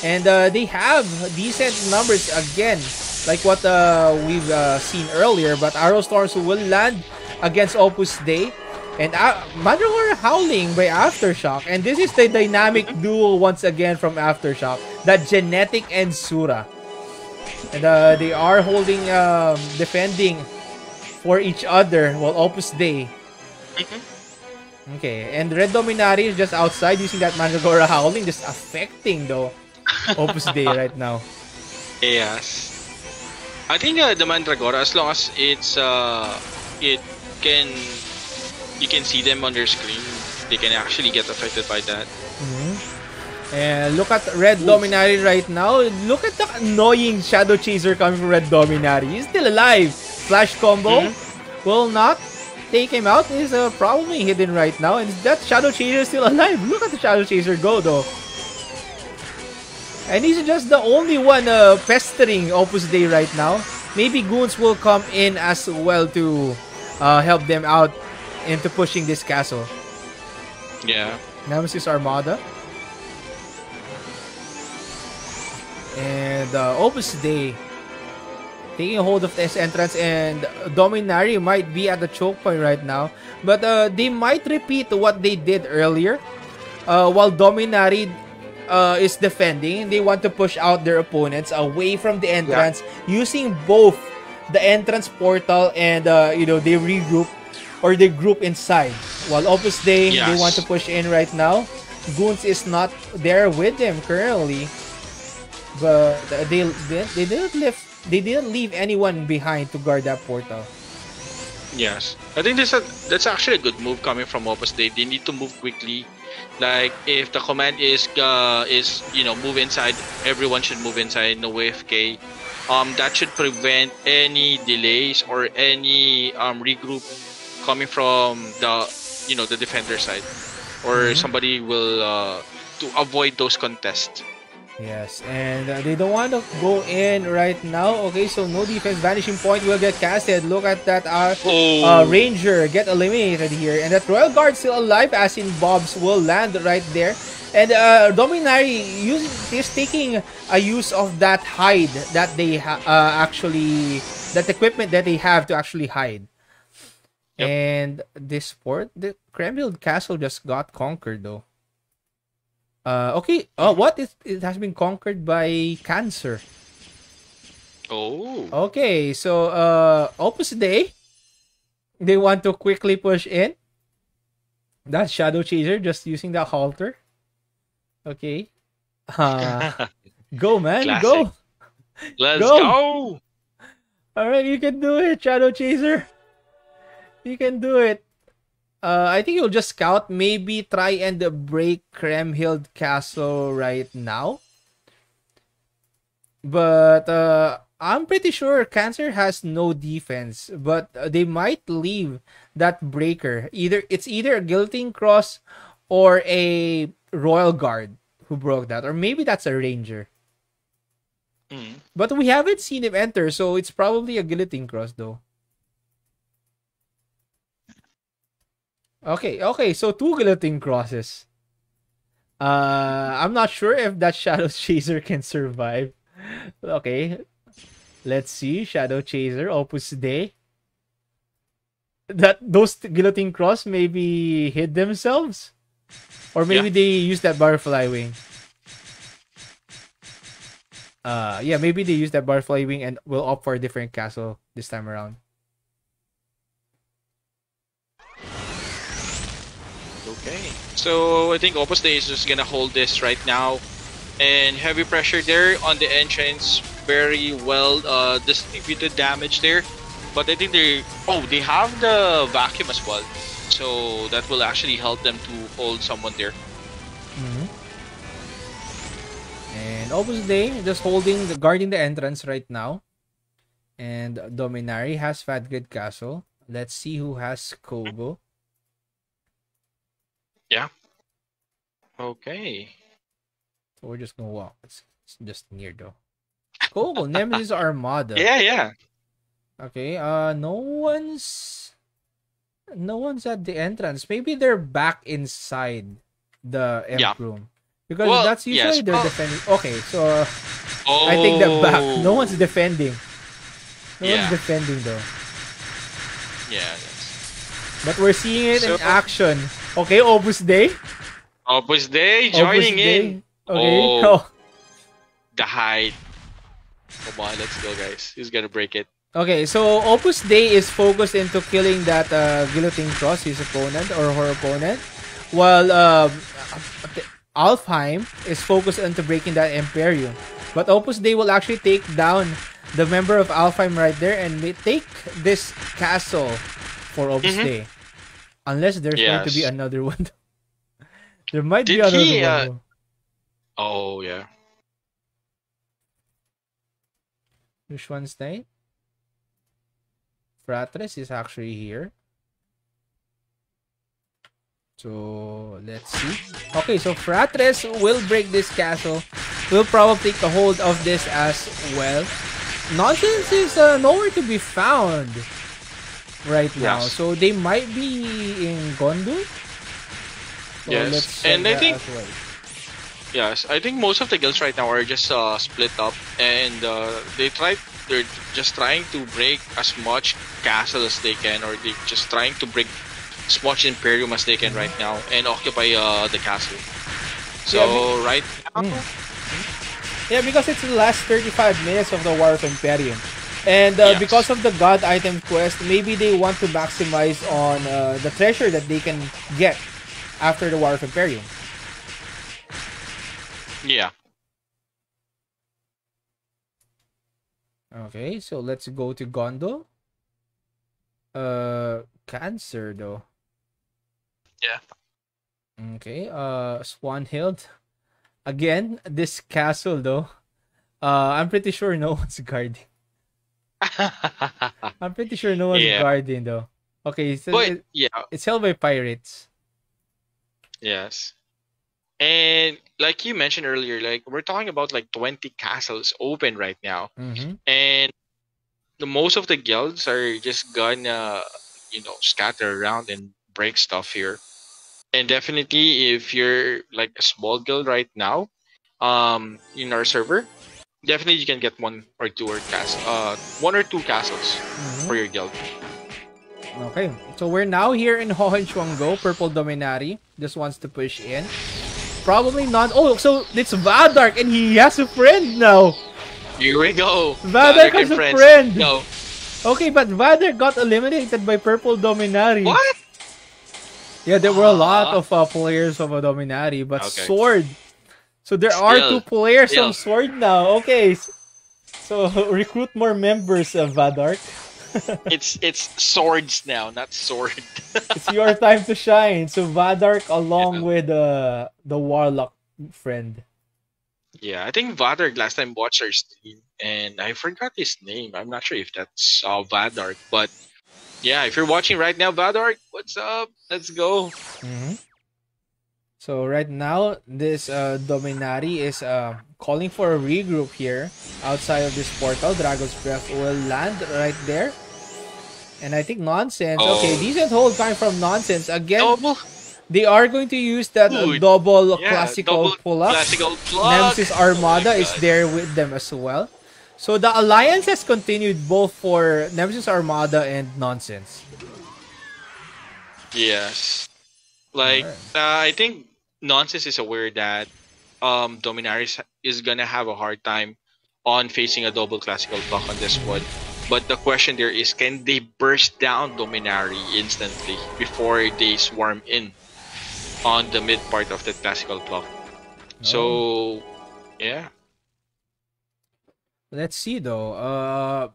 And uh, they have decent numbers again, like what uh, we've uh, seen earlier. But Arrow Storms will land against Opus Dei. And uh, Mandragora Howling by Aftershock. And this is the dynamic duo once again from Aftershock. That Genetic and Sura. And uh, they are holding, um, defending for each other while Opus Dei Okay, and Red Dominari is just outside using that Mandragora Howling, just affecting though Opus Dei right now. Yes. I think uh, the Mandragora, as long as it's uh, it can you can see them on their screen, they can actually get affected by that. And look at Red Dominari right now. Look at the annoying Shadow Chaser coming from Red Dominari. He's still alive. Flash combo will not take him out. is uh, probably hidden right now. And that Shadow Chaser is still alive. Look at the Shadow Chaser go though. And he's just the only one uh, pestering Opus Dei right now. Maybe goons will come in as well to uh, help them out into pushing this castle. Yeah. Nemesis Armada. And uh, Opus Dei taking hold of this entrance and Dominari might be at the choke point right now. But uh, they might repeat what they did earlier. Uh, while Dominari uh, is defending, they want to push out their opponents away from the entrance using both the entrance portal and uh, you know they regroup or they group inside While Opus Dei, they want to push in right now. Goons is not there with them currently. But they they, they didn't leave they didn't leave anyone behind to guard that portal. Yes, I think this a, that's actually a good move coming from Opus Dei. They need to move quickly. Like if the command is uh, is you know move inside, everyone should move inside. No AFK. Um, that should prevent any delays or any um, regroup coming from the you know the defender side, or Mhm. somebody will uh, to avoid those contests. Yes, and uh, they don't want to go in right now. Okay, so no defense. Banishing point will get casted. Look at that. Uh, Oh, uh, Ranger get eliminated here, and that Royal Guard still alive, as in Bobs will land right there. And uh, Dominari is taking a use of that hide that they ha- uh, actually that equipment that they have to actually hide. Yep. And this port, the Kremhild Castle just got conquered though. Uh, okay. Oh, what? It, it has been conquered by cancer. oh, Okay, so uh Opus Dei. They want to quickly push in. That Shadow Chaser just using that halter. Okay. Uh, go man, go. let's go. go. Alright, you can do it, Shadow Chaser. You can do it. Uh, I think you'll just scout, maybe try and break Kremhild Castle right now. But uh, I'm pretty sure Cancer has no defense, but they might leave that breaker. Either it's either a guillotine cross or a royal guard who broke that, or maybe that's a ranger. Mm. But we haven't seen him enter, so it's probably a guillotine cross though. Okay, okay, so two guillotine crosses. Uh I'm not sure if that Shadow Chaser can survive. Okay. Let's see. Shadow Chaser, Opus Dei. That those guillotine cross maybe hit themselves. Or maybe they use that butterfly wing. Uh yeah, maybe they use that butterfly wing and will opt for a different castle this time around. So I think Opus Dei is just gonna hold this right now. And heavy pressure there on the entrance. Very well uh, distributed damage there. But I think they oh they have the vacuum as well. So that will actually help them to hold someone there. Mhm. And Opus Dei just holding the guarding the entrance right now. And Dominari has Fadgrid Castle. Let's see who has Kogo. Okay. So we're just gonna walk. It's, it's just near though. Kogo, Nemesis Armada. Yeah, yeah. Okay, uh no one's no one's at the entrance. Maybe they're back inside the imp Yeah. room. Because Well, that's usually yes. they're Oh. defending. Okay, so uh, Oh. I take that back. No one's defending. No Yeah. one's defending though. Yeah. But we're seeing it in So- action. Okay, Opus Dei. Opus Opus joining Day. in. Okay. Oh. Oh. The hide. Come on, let's go, guys. He's gonna break it. Okay, so Opus Dei is focused into killing that uh, guillotine cross, his opponent or her opponent, while um, Alfheim is focused into breaking that Emperium. But Opus Dei will actually take down the member of Alfheim right there and take this castle for Opus Mhm. Day. Unless there's going to be another one. there might be Did another he, one. uh, though. Oh yeah. Neuschwanstein. Fratres is actually here. So let's see. Okay, so Fratres will break this castle. Will probably take a hold of this as well. Nonsense is uh, nowhere to be found right now. So they might be in Gondul. So Yes, and I think- well. Yes, I think most of the guilds right now are just uh, split up, and uh, they try. They're just trying to break as much castle as they can, or they're just trying to break as much emperium as they can right now and occupy uh, the castle. So Yeah, right now, Mm. Yeah, because it's the last 35 minutes of the War of Emperium. And uh, Yes. because of the god item quest, maybe they want to maximize on uh, the treasure that they can get after the War of Emperium. Yeah. Okay, so let's go to Gondul. Uh, Cancer though. Yeah. Okay, uh, Swanhild. Again, this castle though. Uh, I'm pretty sure no one's guarding. I'm pretty sure no one's Yeah. guarding though. Okay, so but it- yeah, it's held by pirates. yes. And like you mentioned earlier, like we're talking about like 20 castles open right now. Mm-hmm. and the most of the guilds are just gonna you know scatter around and break stuff here and definitely if you're like a small guild right now um in our server definitely you can get one or two or cast uh one or two castles Mm-hmm. for your guild Okay, so we're now here in Hohenschwangau. Purple Dominari just wants to push in. Probably not. Oh, so it's Vadark and he has a friend now. here we go Vadark Vadark has a friends. friend. no Okay, but Vadark got eliminated by Purple Dominari. what Yeah, there were a lot Ah. of uh, players of a Dominari, but Okay. Sword. So there are Still, two players still. of Sword now. Okay, so recruit more members of Vadark. it's it's swords now not sword it's your time to shine. So Vadark along Yeah. with uh, the Warlock friend. Yeah, I think Vadark last time watched our stream, and I forgot his name. I'm not sure if that's uh, Vadark, but yeah, if you're watching right now, Vadark, what's up? Let's go. Mm-hmm. So right now, this uh, Dominari is uh, calling for a regroup here outside of this portal. Dragon's Breath will land right there. And I think nonsense. Okay, Oh. decent hold coming from nonsense. Again, Double, they are going to use that Dude, double yeah, classical pull up. classical. Nemesis Armada Oh is there with them as well. So the alliance has continued both for Nemesis Armada and Nonsense. Yes, like Alright. uh, I think nonsense is aware that um Dominaris is gonna have a hard time on facing a double classical pluck on this one. But the question there is, can they burst down Dominari instantly before they swarm in on the mid part of the classical pluck? So, yeah, Let's see though. Uh,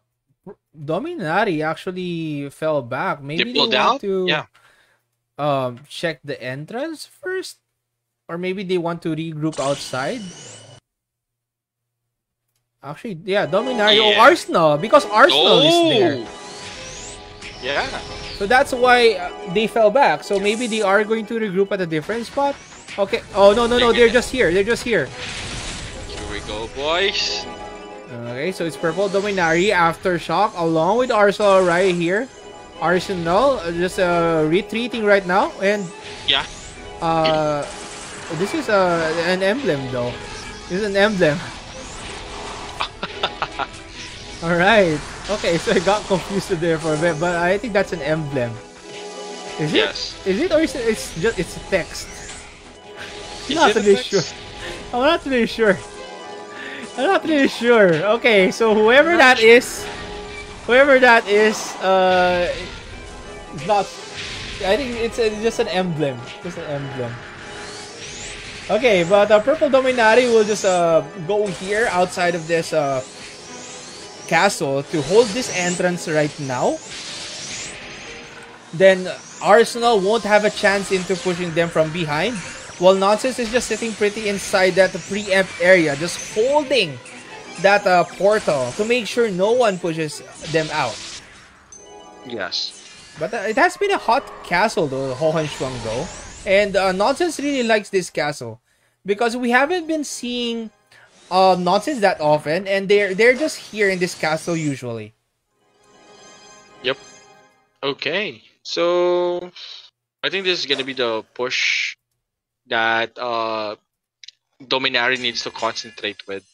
Dominari actually fell back. Maybe they, pulled want out? to Yeah. um check the entrance first, or maybe they want to regroup outside. Actually, yeah, Dominari Yeah. Arsenal because Arsenal is there. Oh! Yeah, So that's why uh, they fell back. So maybe they are going to regroup at a different spot. Okay. Oh no no no! They're just here. They're just here. here we go, boys. Okay, so it's Purple Dominari Aftershock along with Arsenal right here. Arsenal uh, just uh, retreating right now, and Yeah, uh, this is uh, an emblem though. This is an emblem. All right. Okay, so I got confused there for a bit, but I think that's an emblem. Is it? yes. Is it or is it? It's just it's a text. Is not it a really sure. I'm not really sure. I'm not really sure. Okay, so whoever that is, whoever that is, uh, is not. I think it's, uh just an emblem. Just an emblem. Okay, but uh, Purple Dominari will just uh go here outside of this uh castle to hold this entrance right now. Then Arsenal won't have a chance into pushing them from behind. While Nonsense is just sitting pretty inside that preempt area, just holding that uh, portal to make sure no one pushes them out. Yes. But uh, it has been a hot castle though, Hohenschwangau. And uh, Nonsense really likes this castle. Because we haven't been seeing uh, Nonsense that often, and they're they're just here in this castle usually. Yep. Okay. So I think this is gonna be the push that uh Dominari needs to concentrate with.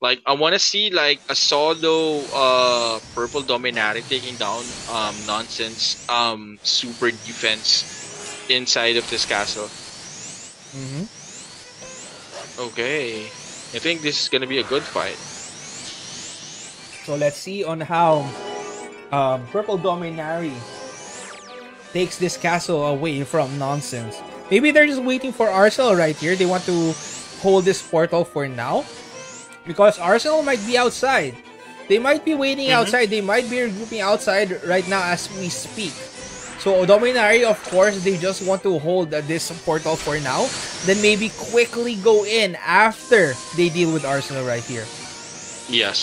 Like I wanna see like a solo uh purple Dominari taking down um nonsense um super defense inside of this castle. Mm-hmm. Okay. I think this is gonna be a good fight. So let's see on how um, Purple Dominari takes this castle away from nonsense. Maybe they're just waiting for Arsenal right here. They want to hold this portal for now. Because Arsenal might be outside. They might be waiting mm-hmm. outside. They might be regrouping outside right now as we speak. So Dominari, of course, they just want to hold this portal for now. Then maybe quickly go in after they deal with Arsenal right here. Yes.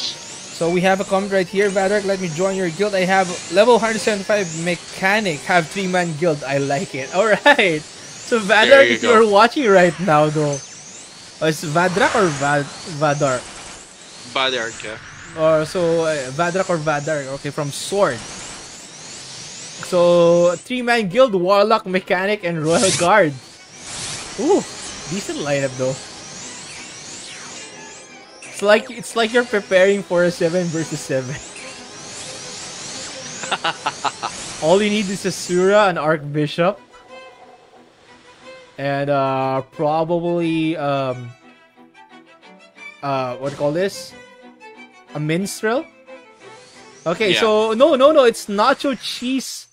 So we have a comment right here, Vadrak, let me join your guild. I have level 175 mechanic, have three-man guild. I like it. Alright. So Vadrak, you if you're watching right now though, oh, it's Vadrak or Vad Vadar? Vadar, yeah. Or so uh, Vadrak or Vadar, okay, from Sword. So three-man guild, Warlock, Mechanic, and Royal Guard. Ooh, decent lineup though. It's like it's like you're preparing for a seven versus seven. All you need is a Sura, an Archbishop, and uh, probably um, uh, what do you call this? A minstrel. Okay, yeah. so no, no, no, it's nacho cheese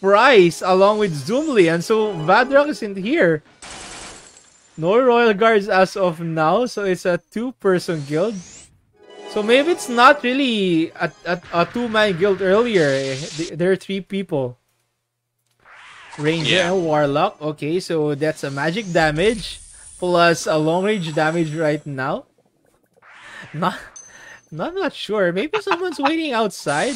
fries along with Zoomli, and so Vadrak isn't here. No royal guards as of now, so it's a two-person guild. So maybe it's not really a, a, a two-man guild earlier. There are three people. Ranger yeah. and Warlock. Okay, so that's a magic damage plus a long-range damage right now. Not, not not sure. Maybe someone's waiting outside.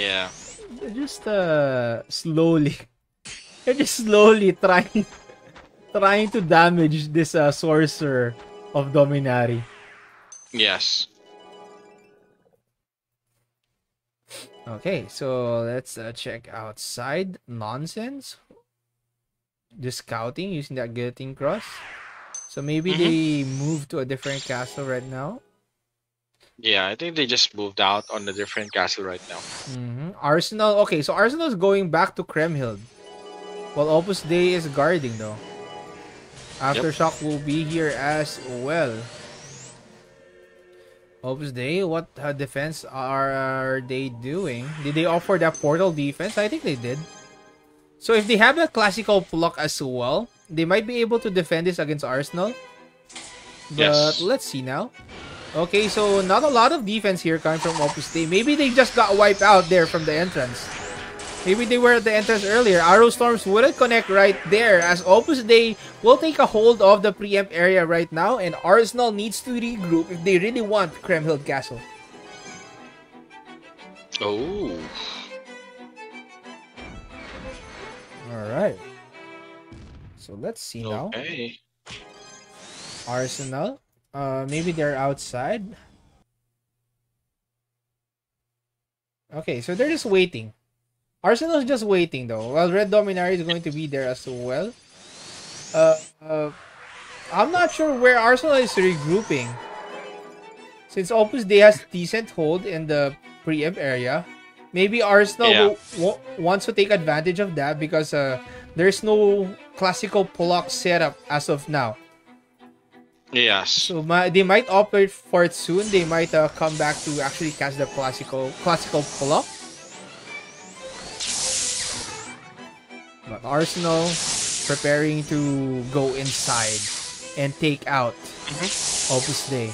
Yeah. They're Just uh slowly They're just slowly trying trying to damage this uh, sorcerer of Dominari. Yes. Okay, so let's uh, check outside. Nonsense. Just scouting using that guillotine cross. So maybe mm-hmm. they move to a different castle right now. Yeah, I think they just moved out on a different castle right now. Mm-hmm. Arsenal. Okay, so Arsenal is going back to Kriemhild. Well, Opus Dei is guarding though. Aftershock yep. will be here as well. Opus Dei, what uh, defense are they doing? Did they offer that portal defense? I think they did. So if they have a classical pluck as well, they might be able to defend this against Arsenal. But yes. let's see now. Okay, so not a lot of defense here coming from Opus Dei. Maybe they just got wiped out there from the entrance. Maybe they were at the entrance earlier. Arrow Storms wouldn't connect right there as Opus Dei will take a hold of the preempt area right now and Arsenal needs to regroup if they really want Kriemhild Castle. Oh. Alright. So let's see now. Okay. Arsenal. Uh, maybe they're outside. Okay, so they're just waiting. Arsenal's just waiting though. Well, Red Dominari is going to be there as well. Uh, uh, I'm not sure where Arsenal is regrouping. Since Opus Dei has decent hold in the preempt area, maybe Arsenal yeah. will, wants to take advantage of that because uh, there's no classical pluck setup as of now. Yes. So they might operate for it soon. They might uh, come back to actually cast the classical classical pluck. But Arsenal preparing to go inside and take out mm-hmm. Opus Dei.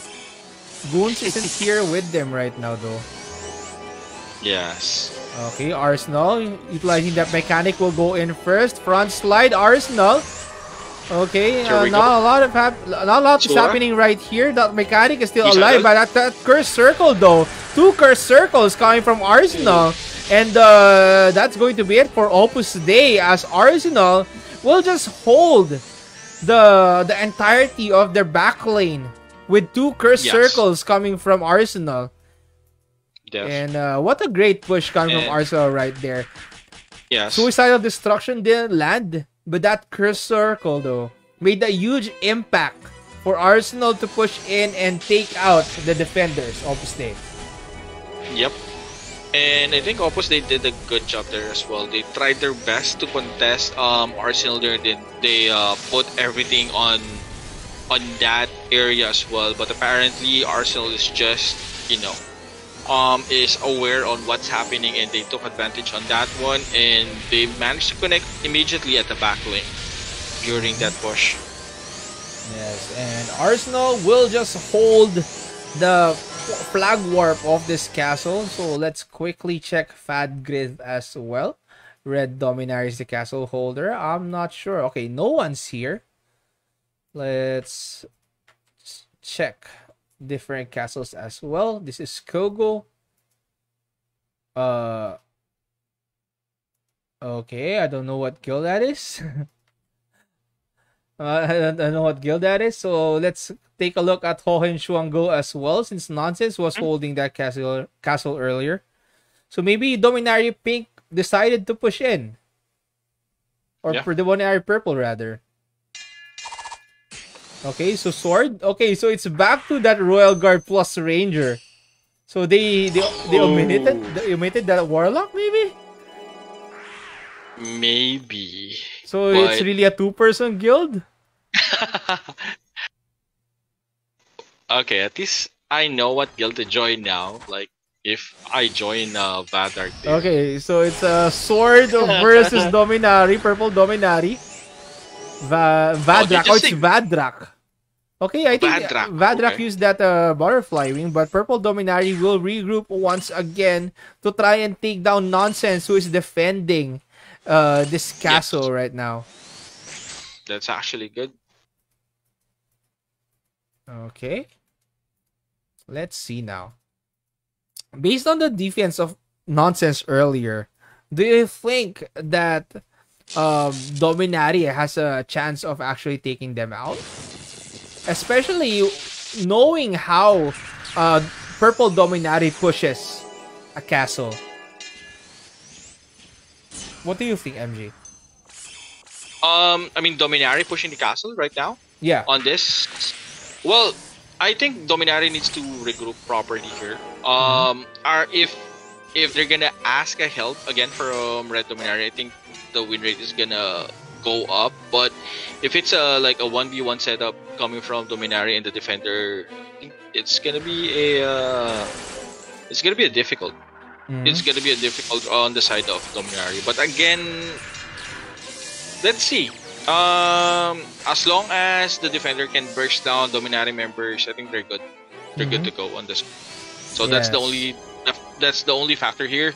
Goons isn't here with them right now though. Yes. Okay, Arsenal utilizing that mechanic will go in first. Front slide, Arsenal. Okay, uh, not a lot of hap- not a lot is happening right here. That mechanic is still alive, but that, that cursed circle though, two cursed circles coming from Arsenal. And uh, that's going to be it for Opus Dei as Arsenal will just hold the the entirety of their back lane with two curse yes. circles coming from Arsenal. Def. And uh, what a great push coming and, from Arsenal right there. Yes. Suicidal Destruction didn't land, but that curse circle though made a huge impact for Arsenal to push in and take out the defenders Opus Dei. Yep. And I think Opus they did a good job there as well. They tried their best to contest um, Arsenal there. They, they uh, put everything on on that area as well. But apparently, Arsenal is just you know um, is aware on what's happening and they took advantage on that one and they managed to connect immediately at the back lane during that push. Yes, and Arsenal will just hold the flag warp of this castle. So let's quickly check Fadgrid as well. Red Dominaria is the castle holder. I'm not sure. Okay, no one's here. Let's check different castles as well. This is Kogo. Uh, okay, I don't know what guild that is. uh, I, don't, I don't know what guild that is. So let's take a look at Hohenschwangau as well, since Nonsense was holding that castle castle earlier. So maybe Dominaria Pink decided to push in. Or Yeah. for Dominaria Purple rather. Okay, so sword. Okay, so it's back to that Royal Guard plus Ranger. So they they, they Oh. omitted they omitted that Warlock maybe. Maybe. So it's really a two-person guild. okay, at least I know what guild to join now. Like if I join uh, Vadark. Okay, so it's a sword versus Dominari, purple Dominari. Va- Vadrak. just Oh, it's Vadrak. Okay, I think Vadrak, Vadrak okay. used that uh, butterfly wing, but purple Dominari will regroup once again to try and take down Nonsense, who is defending uh, this castle right now. That's actually good. Okay. Let's see now. Based on the defense of nonsense earlier, do you think that um, Dominaria has a chance of actually taking them out? Especially knowing how uh, Purple Dominari pushes a castle. What do you think, MG? Um, I mean Dominari pushing the castle right now Yeah. on this. Well, I think Dominari needs to regroup properly here. Um, are if if they're gonna ask a help again from Red Dominari, I think the win rate is gonna go up. But if it's a like a one v one setup coming from Dominari and the defender, it's gonna be a uh, it's gonna be a difficult. Mhm. It's gonna be a difficult on the side of Dominari. But again, let's see. Um, as long as the defender can burst down Dominari members, I think they're good. They're good to go on this. So that's the only that's the only factor here.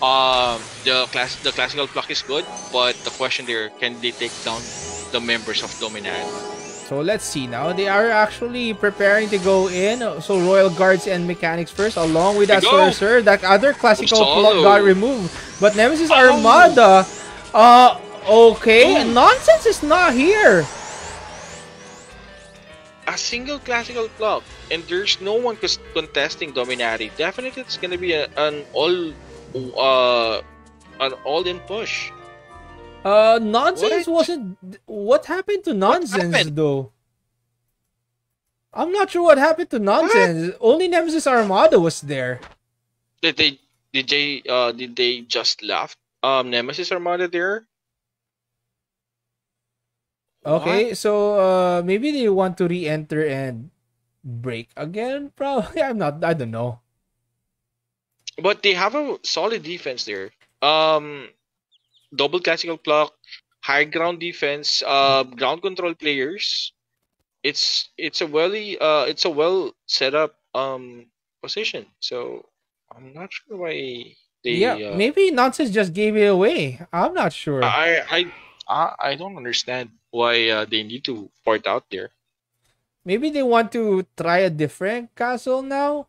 Um, the class the classical pluck is good, but the question there can they take down the members of Dominari? So let's see now. They are actually preparing to go in. So Royal Guards and Mechanics first, along with that Sorcerer. That other classical pluck got removed. But Nemesis Oh! Armada. Uh, okay. Nonsense is not here. a single classical pluck and there's no one contesting Dominari, definitely it's gonna be a, an all uh an all-in push. Uh, Nonsense What? wasn't. What happened to Nonsense happened? though? I'm not sure what happened to Nonsense. Only Nemesis Armada was there. Did they did they uh did they just left um Nemesis Armada there? Okay, so uh, maybe they want to re-enter and break again. Probably. I'm not. I don't know. But they have a solid defense there. Um double classical pluck, high ground defense, uh ground control players. It's it's a welly uh it's a well set up um position. So I'm not sure why they yeah, uh, maybe nonsense just gave it away. I'm not sure. I I I, I don't understand why uh, they need to port out there. maybe they want to try a different castle now.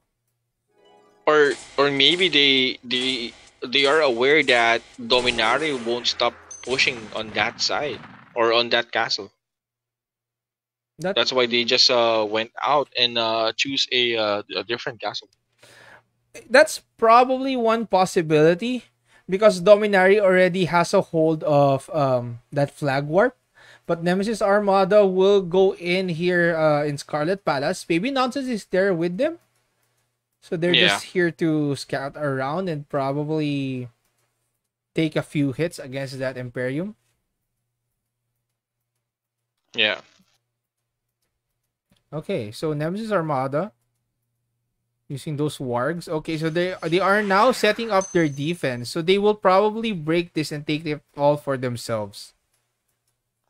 Or or maybe they they they are aware that Dominari won't stop pushing on that side or on that castle. That That's why they just uh went out and uh choose a uh, a different castle. that's probably one possibility because Dominari already has a hold of um that flag warp. But Nemesis Armada will go in here uh, in Scarlet Palace. Maybe Nonsense is there with them. So they're Yeah. just here to scout around and probably take a few hits against that Emperium. Yeah. Okay, so Nemesis Armada using those wargs. Okay, so they they are now setting up their defense. So they will probably break this and take it all for themselves.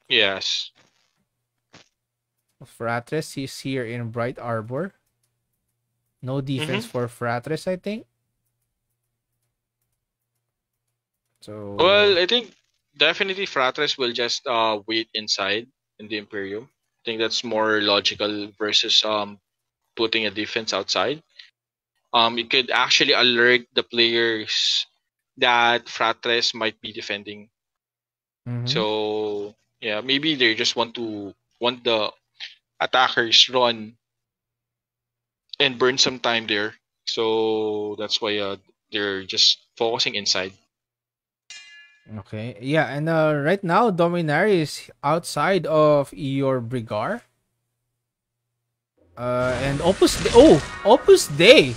Yes. Fratres is here in Bright Arbor. No defense Mhm. for Fratres, I think. So Well, I think definitely Fratres will just uh wait inside in the Emperium. I think that's more logical versus um putting a defense outside. Um, it could actually alert the players that Fratres might be defending. mhm. So yeah, maybe they just want to want the attackers run and burn some time there. So that's why uh, they're just focusing inside. Okay. Yeah, and uh, right now Dominari is outside of your Brigar. Uh, and Opus Dei. Oh, Opus Dei.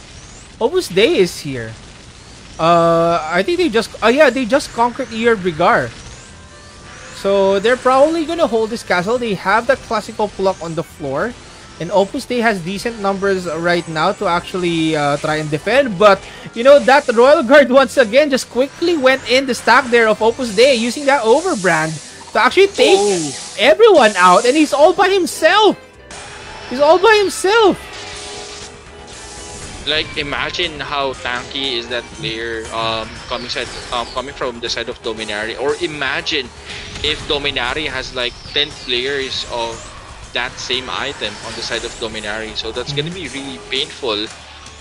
Opus Dei is here. Uh, I think they just. Oh yeah, they just conquered your Brigar. So they're probably gonna hold this castle. They have that classical pluck on the floor. And Opus Dei has decent numbers right now to actually uh, try and defend. But, you know, that Royal Guard once again just quickly went in the stack there of Opus Dei using that Overbrand to actually take Oh. everyone out. And he's all by himself. He's all by himself. Like imagine how tanky is that player um coming side um coming from the side of Dominari or imagine if Dominari has like 10 players of that same item on the side of Dominari. So that's gonna mm-hmm. be really painful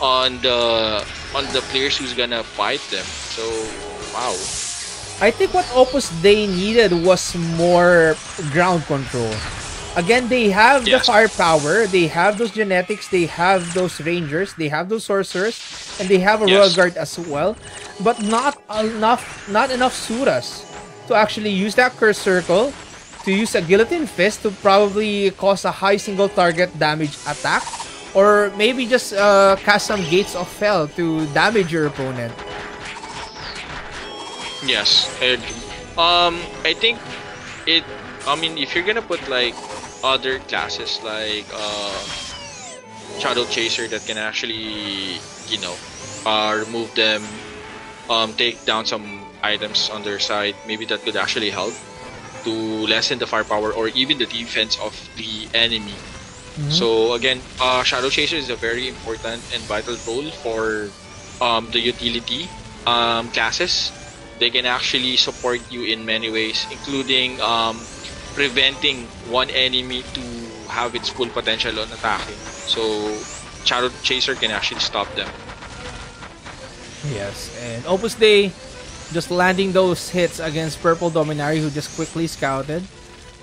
on the on the players who's gonna fight them. So wow. I think what Opus they needed was more ground control. Again, they have the firepower, they have those genetics, they have those rangers, they have those sorcerers, and they have a Yes. royal guard as well, but not enough, not enough suras to actually use that curse circle, to use a guillotine fist to probably cause a high single target damage attack, or maybe just uh, cast some gates of hell to damage your opponent. Yes, I agree. Um, I think it. I mean, if you're gonna put like other classes like uh, Shadow Chaser that can actually, you know, uh, remove them, um, take down some items on their side, maybe that could actually help to lessen the firepower or even the defense of the enemy. So again, uh, Shadow Chaser is a very important and vital role for um, the utility um, classes. They can actually support you in many ways, including um, preventing one enemy to have its full potential on attacking. So Shadow Chaser can actually stop them. Yes, and Opus Dei just landing those hits against Purple Dominari who just quickly scouted.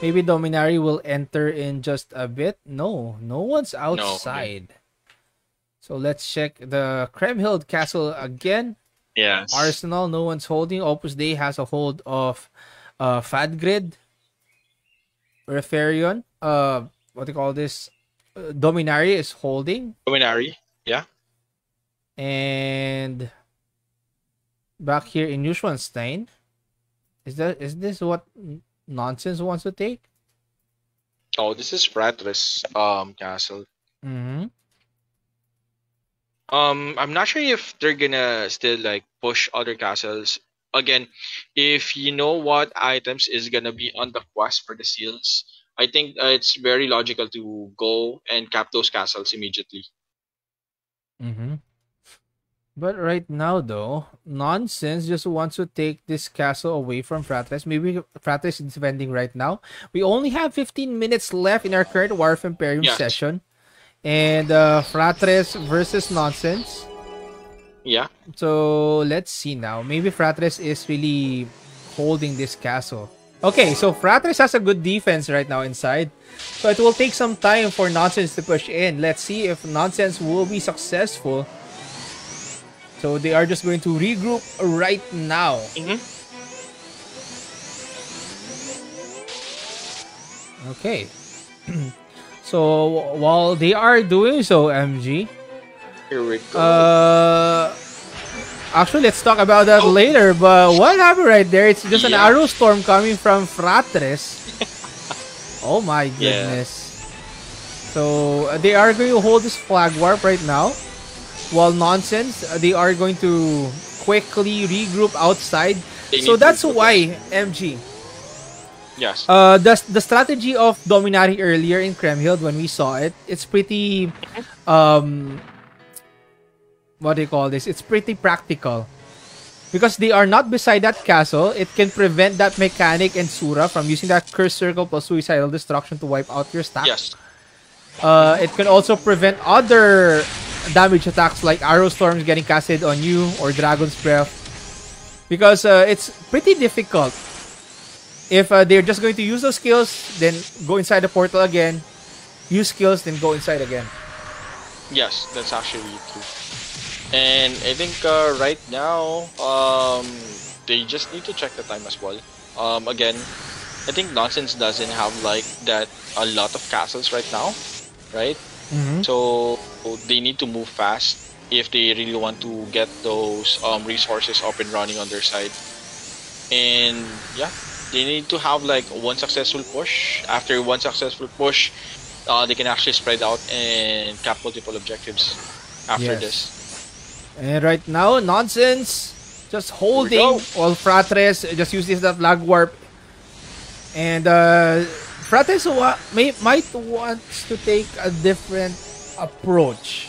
Maybe Dominari will enter in just a bit. No, no one's outside. So let's check the Kremhild Castle again. Yes. Arsenal, no one's holding. Opus Dei has a hold of uh Fadgrid. Repherion. Uh what do you call this? Uh, Dominari is holding. Dominari. Yeah. And back here in Neuschwanstein, is that is this what nonsense wants to take? Oh, this is Fratres um castle. Mm-hmm. Um, I'm not sure if they're gonna still like push other castles. Again, if you know what items is gonna be on the quest for the seals, I think uh, it's very logical to go and cap those castles immediately. Mm-hmm. But right now, though, nonsense just wants to take this castle away from Fratres. Maybe Fratres is defending right now. We only have 15 minutes left in our current War of Emperium Yes. session, and uh, Fratres versus nonsense. Yeah. So let's see now. Maybe Fratres is really holding this castle. Okay, so Fratres has a good defense right now inside. So it will take some time for Nonsense to push in. Let's see if Nonsense will be successful. So they are just going to regroup right now. Mm-hmm. Okay. so while they are doing so, MG, Here we go. Uh, actually, let's talk about that later. But what happened right there? It's just an arrow storm coming from Fratres. oh my goodness. Yeah. goodness! So they are going to hold this flag warp right now. While nonsense, they are going to quickly regroup outside. They So that's why MG. Yes. Uh, the the strategy of Dominari earlier in Kremhild when we saw it, it's pretty, um, what do you call this? It's pretty practical. Because they are not beside that castle, it can prevent that mechanic and Sura from using that curse circle plus suicidal destruction to wipe out your stack. yes. Uh, it can also prevent other damage attacks like arrow storms getting casted on you or dragon's breath. Because uh, it's pretty difficult. If uh, they're just going to use those skills, then go inside the portal again. Use skills, then go inside again. Yes, that's actually true. And I think uh, right now, um, they just need to check the time as well. Um, again, I think Nonsense doesn't have like that a lot of castles right now, right? Mm-hmm. So they need to move fast if they really want to get those um, resources up and running on their side. And yeah, they need to have like one successful push. After one successful push, uh, they can actually spread out and cap multiple objectives after Yes. this. And right now, nonsense. Just holding all Fratres just uses that lag warp. And uh, Fratres wa- may, might want to take a different approach.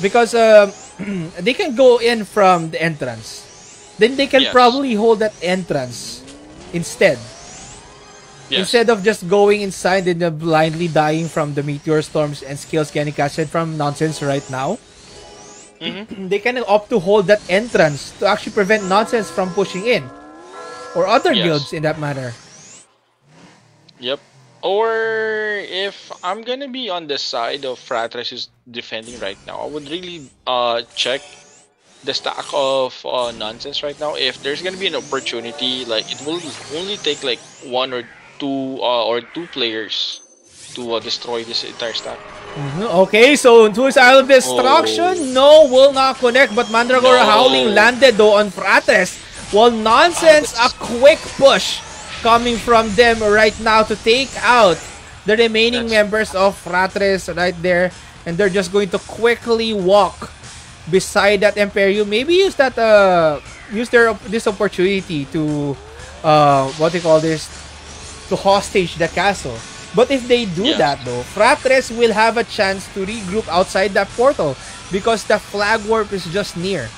Because um they can go in from the entrance. Then they can Yes. probably hold that entrance instead. Yes. Instead of just going inside and blindly dying from the meteor storms and skills getting casted from nonsense right now Mhm. they can opt to hold that entrance to actually prevent nonsense from pushing in or other Yes. guilds in that manner Yep. Or if I'm gonna be on the side of Fratres who's defending right now, I would really uh check the stack of uh, nonsense right now. If there's gonna be an opportunity, like it will only take like one or two uh, or two players to uh, destroy this entire stack. Mhm. okay so suicidal destruction no will not connect but mandragora Oh. No. howling landed though on fratres while nonsense a quick push coming from them right now to take out the remaining That's- members of fratres right there and they're just going to quickly walk beside that Emperium, maybe use that uh use their this opportunity to uh what they call this to hostage the castle. But if they do Yes. that though, Fratres will have a chance to regroup outside that portal because the flag warp is just near.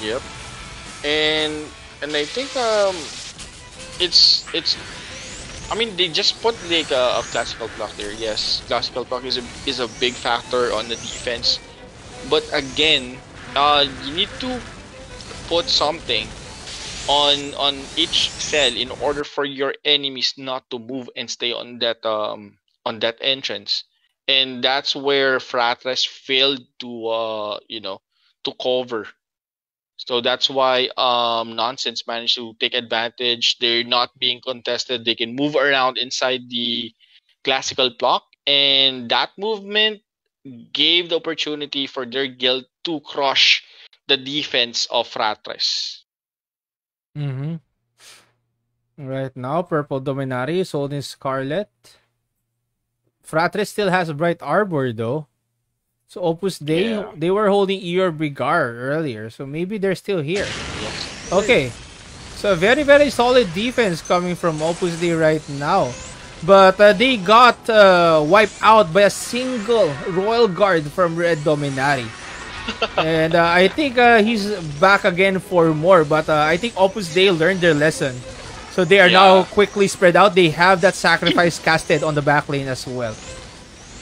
Yep. And and I think um it's it's I mean they just put like a, a classical pluck there. Yes, classical pluck is a is a big factor on the defense. But again, uh you need to put something on on each cell in order for your enemies not to move and stay on that um on that entrance. And that's where Fratres failed to uh you know to cover so that's why um nonsense managed to take advantage. They're not being contested. They can move around inside the classical pluck, and that movement gave the opportunity for their guild to crush the defense of Fratres. Mm-hmm. Right now, Purple Dominari is holding Scarlet. Fratres still has a Bright Arbor though. So Opus Dei, Yeah. they were holding Eeyolbriggar earlier, so maybe they're still here. Okay. So very, very solid defense coming from Opus Dei right now. But uh, they got uh, wiped out by a single Royal Guard from Red Dominari. and uh, I think uh, he's back again for more. But uh, I think Opus Dei learned their lesson. So they are now quickly spread out. They have that sacrifice casted on the back lane as well.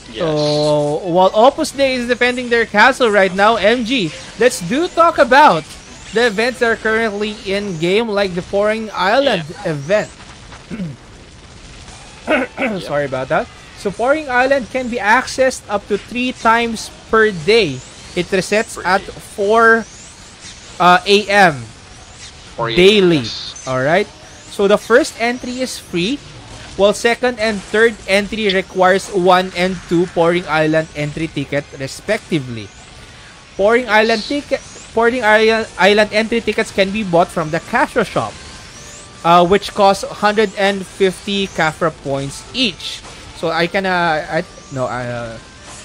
Yes. So while Opus Dei is defending their castle right now, MG, let's do talk about the events that are currently in game, like the Pouring Island event. Sorry about that. So Pouring Island can be accessed up to three times per day. It resets Per at day. 4 uh, a.m. Daily. yes. All right. So the first entry is free, while second and third entry requires one and two Pouring Island entry ticket respectively. Pouring Island ticket, Pouring Island, Island entry tickets can be bought from the Castro shop. uh, which costs 150 Kafra points each. So I can uh, I no uh,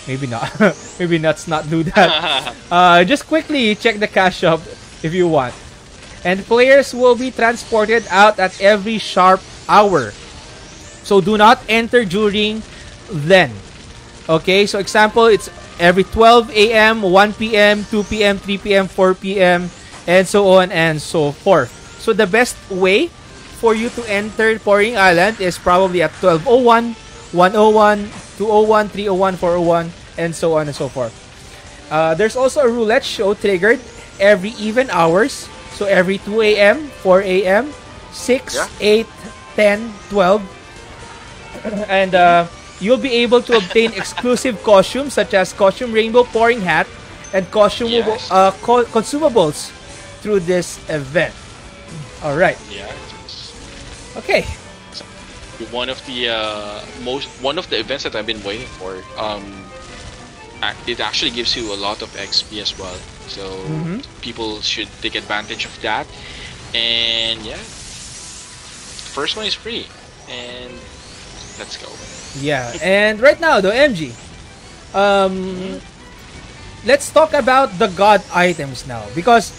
maybe not maybe let's not do that. uh, just quickly check the cash shop if you want. And players will be transported out at every sharp hour. So do not enter during then. Okay, so example, it's every 12 a.m., 1 p.m., 2 p.m., 3 p.m., 4 p.m., and so on and so forth. So the best way for you to enter Pouring Island is probably at 1201, 101, 201, 301, 401, and so on and so forth. Uh, there's also a roulette show triggered every even hours. So every 2 a.m., 4 a.m., 6, Yeah. 8, 10, 12. And uh, you'll be able to obtain exclusive costumes such as costume rainbow pouring hat and costume Yes. uh, co- consumables through this event. All right. Yeah. Okay. One of the uh, most one of the events that I've been waiting for. Um, it actually gives you a lot of XP as well. So Mhm. people should take advantage of that. And yeah, first one is free. And let's go. Yeah. And right now, though, MG, um, let's talk about the god items now because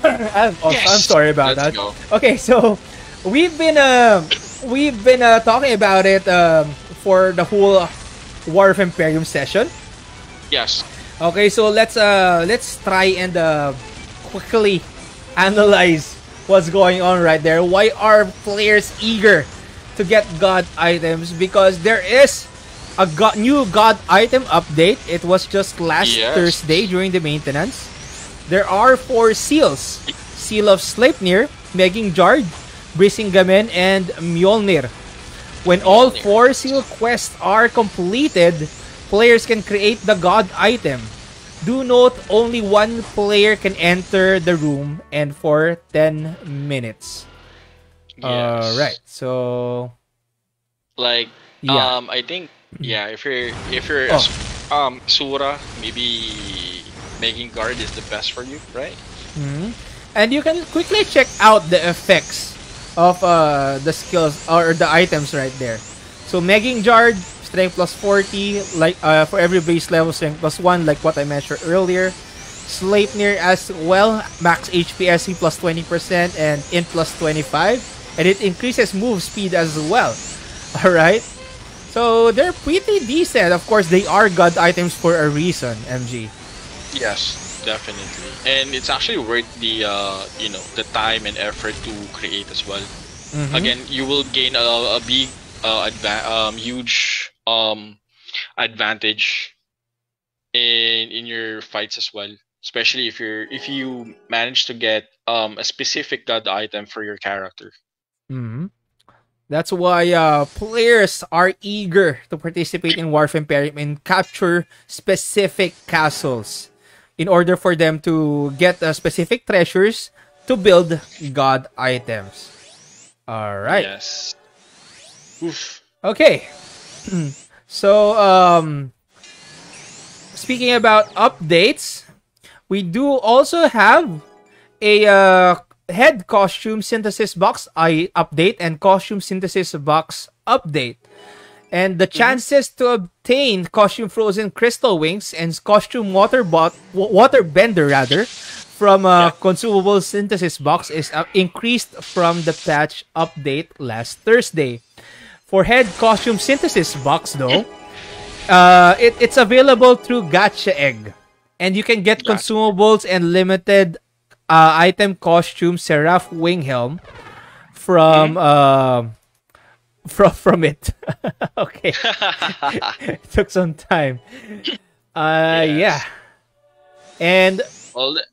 I'm, oh, Yes. I'm sorry about that. Let's go. Okay, so we've been uh, we've been uh, talking about it um, for the whole War of Emperium session. Yes. Okay, so let's uh let's try and uh quickly analyze what's going on right there. Why are players eager to get god items? Because there is a god, new god item update. It was just last Yes. Thursday during the maintenance. There are four seals: Seal of Sleipnir, Megingjard, Brisingamen, and Mjolnir. When all four seal quests are completed, players can create the god item. Do note only one player can enter the room and for 10 minutes. Yes. Alright, so Like yeah. um I think yeah, if you're if you're Oh. um Sura, maybe Megingjard is the best for you, right? Mhm. And you can quickly check out the effects of uh, the skills or the items right there. So Megingjard, strength plus 40, like uh, for every base level, strength plus 1, like what I mentioned earlier. Sleipnir as well, max HP SC plus 20% and int plus 25. And it increases move speed as well. Alright? So they're pretty decent. Of course, they are god items for a reason, MG. Yes, definitely. And it's actually worth the uh, you know, the time and effort to create as well. Mhm. Again, you will gain a, a big uh, um huge um advantage in in your fights as well. Especially if you're if you manage to get um a specific god item for your character. Hmm That's why uh, players are eager to participate in War of Emperium and capture specific castles in order for them to get uh, specific treasures to build god items. All right. Yes. Oof. Okay. so, um, speaking about updates, we do also have a uh, head costume synthesis box I update and costume synthesis box update. And the chances to obtain costume frozen crystal wings and costume water bot water bender rather from a Yeah. consumable synthesis box is uh, increased from the patch update last Thursday. For head costume synthesis box though, uh, it, it's available through Gacha Egg. And you can get consumables and limited uh, item costume Seraph Wing Helm from uh, from from it. okay. it took some time. Uh Yes. yeah. And Well, th-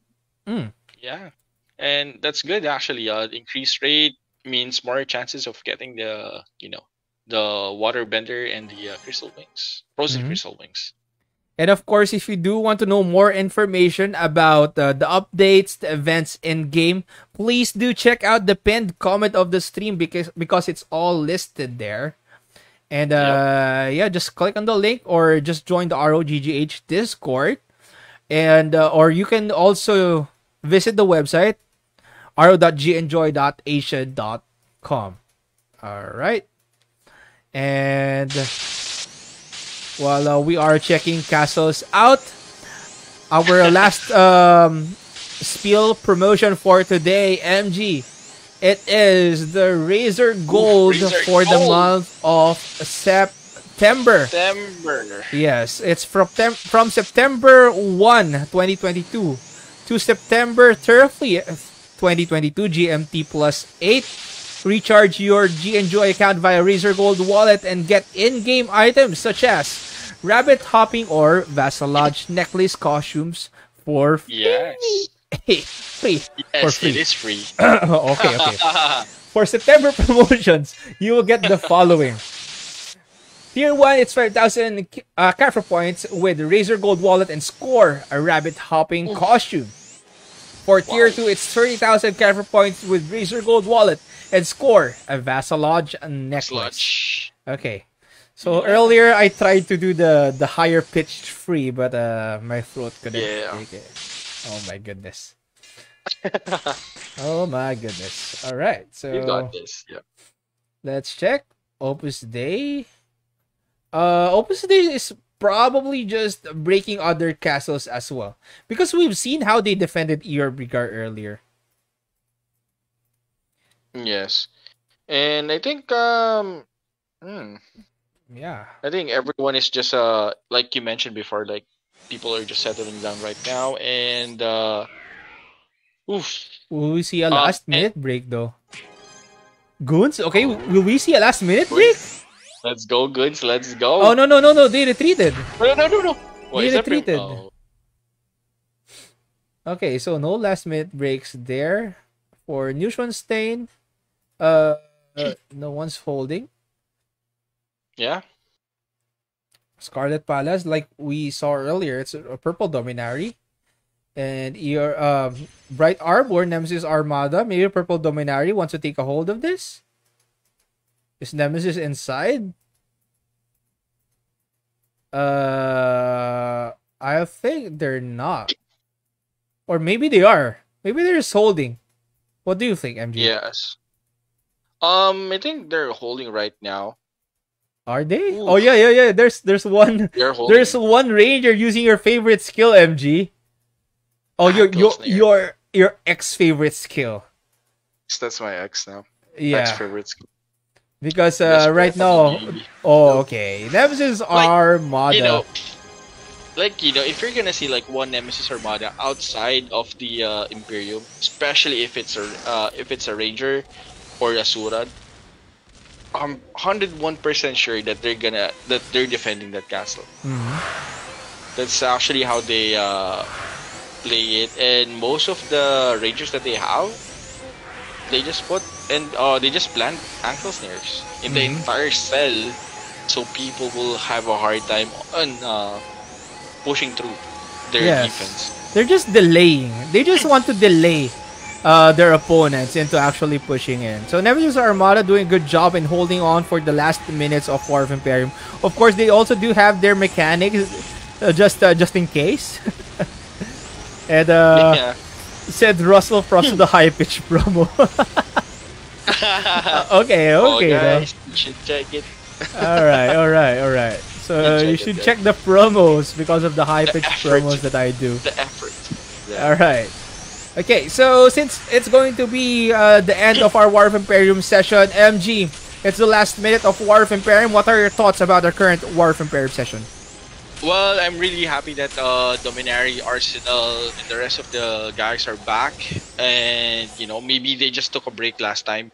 Mm. yeah, and that's good actually. Uh, increased rate means more chances of getting the you know the water bender and the uh, crystal wings, frozen Mhm. crystal wings. And of course, if you do want to know more information about uh, the updates, the events in game, please do check out the pinned comment of the stream because because it's all listed there. And uh, yeah, just click on the link or just join the ROGGH Discord, and uh, or you can also visit the website com. All right. And while uh, we are checking castles out, our last um, spiel promotion for today, MG. It is the Razer Gold Razor for the month of September. September. Yes, it's from tem- from September 1, 2022 to September 30th, 2022 GMT plus 8. Recharge your GNJOY account via Razer Gold wallet and get in-game items such as rabbit hopping or vassalage necklace costumes for free. Yes. free. For Yes, free. it is free. okay, okay. For September promotions, you will get the following. Tier 1, it's 5,000 uh, points with Razer Gold wallet and score a rabbit hopping costume. For Tier 2, it's 30,000 Carrefour points with Razer Gold wallet and score a Vassalage necklace. Sludge. Okay. So earlier I tried to do the the higher pitched free, but uh my throat couldn't Yeah. take it. Oh my goodness. oh my goodness. All right. So you got this. Yeah. Let's check. Opus Dei. Uh, Opus Dei is probably just breaking other castles as well. Because we've seen how they defended Eeyolbriggar earlier. Yes. And I think um hmm, Yeah. I think everyone is just uh like you mentioned before, like people are just settling down right now and uh oof. Will we see a Uh, last minute break though? Goons? Okay, will we see a last minute break? Let's go, goons let's go. Oh no no no no! They retreated. no no no no. They retreated. Oh, Okay, so no last minute breaks there for Neuschwanstein. Uh, uh, no one's holding. Yeah. Scarlet Palace, like we saw earlier, it's a, purple Dominari. And your um, Bright Arbor, Nemesis Armada, maybe a purple Dominari wants to take a hold of this. Is Nemesis inside? Uh, I think they're not. Or maybe they are. Maybe they're just holding. What do you think, MG? Yes. Um I think they're holding right now. Are they? Ooh. Oh yeah, yeah, yeah. There's there's one There's one ranger using your favorite skill, MG. Oh, your your your your ex favorite skill. That's my ex now. Yeah, Ex favorite. skill. because uh, right now. Oh, okay. Nemesis Armada. you know, like you know, if you're gonna see like one Nemesis Armada outside of the uh, Emperium, especially if it's a uh, if it's a Ranger or a Surad, I'm hundred one percent sure that they're gonna that they're defending that castle. Mhm. That's actually how they uh, play it, and most of the Rangers that they have, they just put and uh, they just plant ankle snares in the Mhm. entire cell, so people will have a hard time on uh, pushing through their Yes. defense. They're just delaying. They just want to delay uh, their opponents into actually pushing in. So Nemesis Armada doing a good job in holding on for the last minutes of War of Emperium. Of course, they also do have their mechanics uh, just uh, just in case. and uh, yeah. said Russell Frost the high pitch promo. okay, oh, okay. though. guys, you should check it. all right, all right, all right. So uh, you should check the promos because of the high pitch promos that I do. The effort. Yeah. All right. Okay, so since it's going to be uh, the end of our War of Emperium session, MG, it's the last minute of War of Emperium. What are your thoughts about our current War of Emperium session? Well, I'm really happy that uh, Dominari, Arsenal, and the rest of the guys are back. And, you know, maybe they just took a break last time.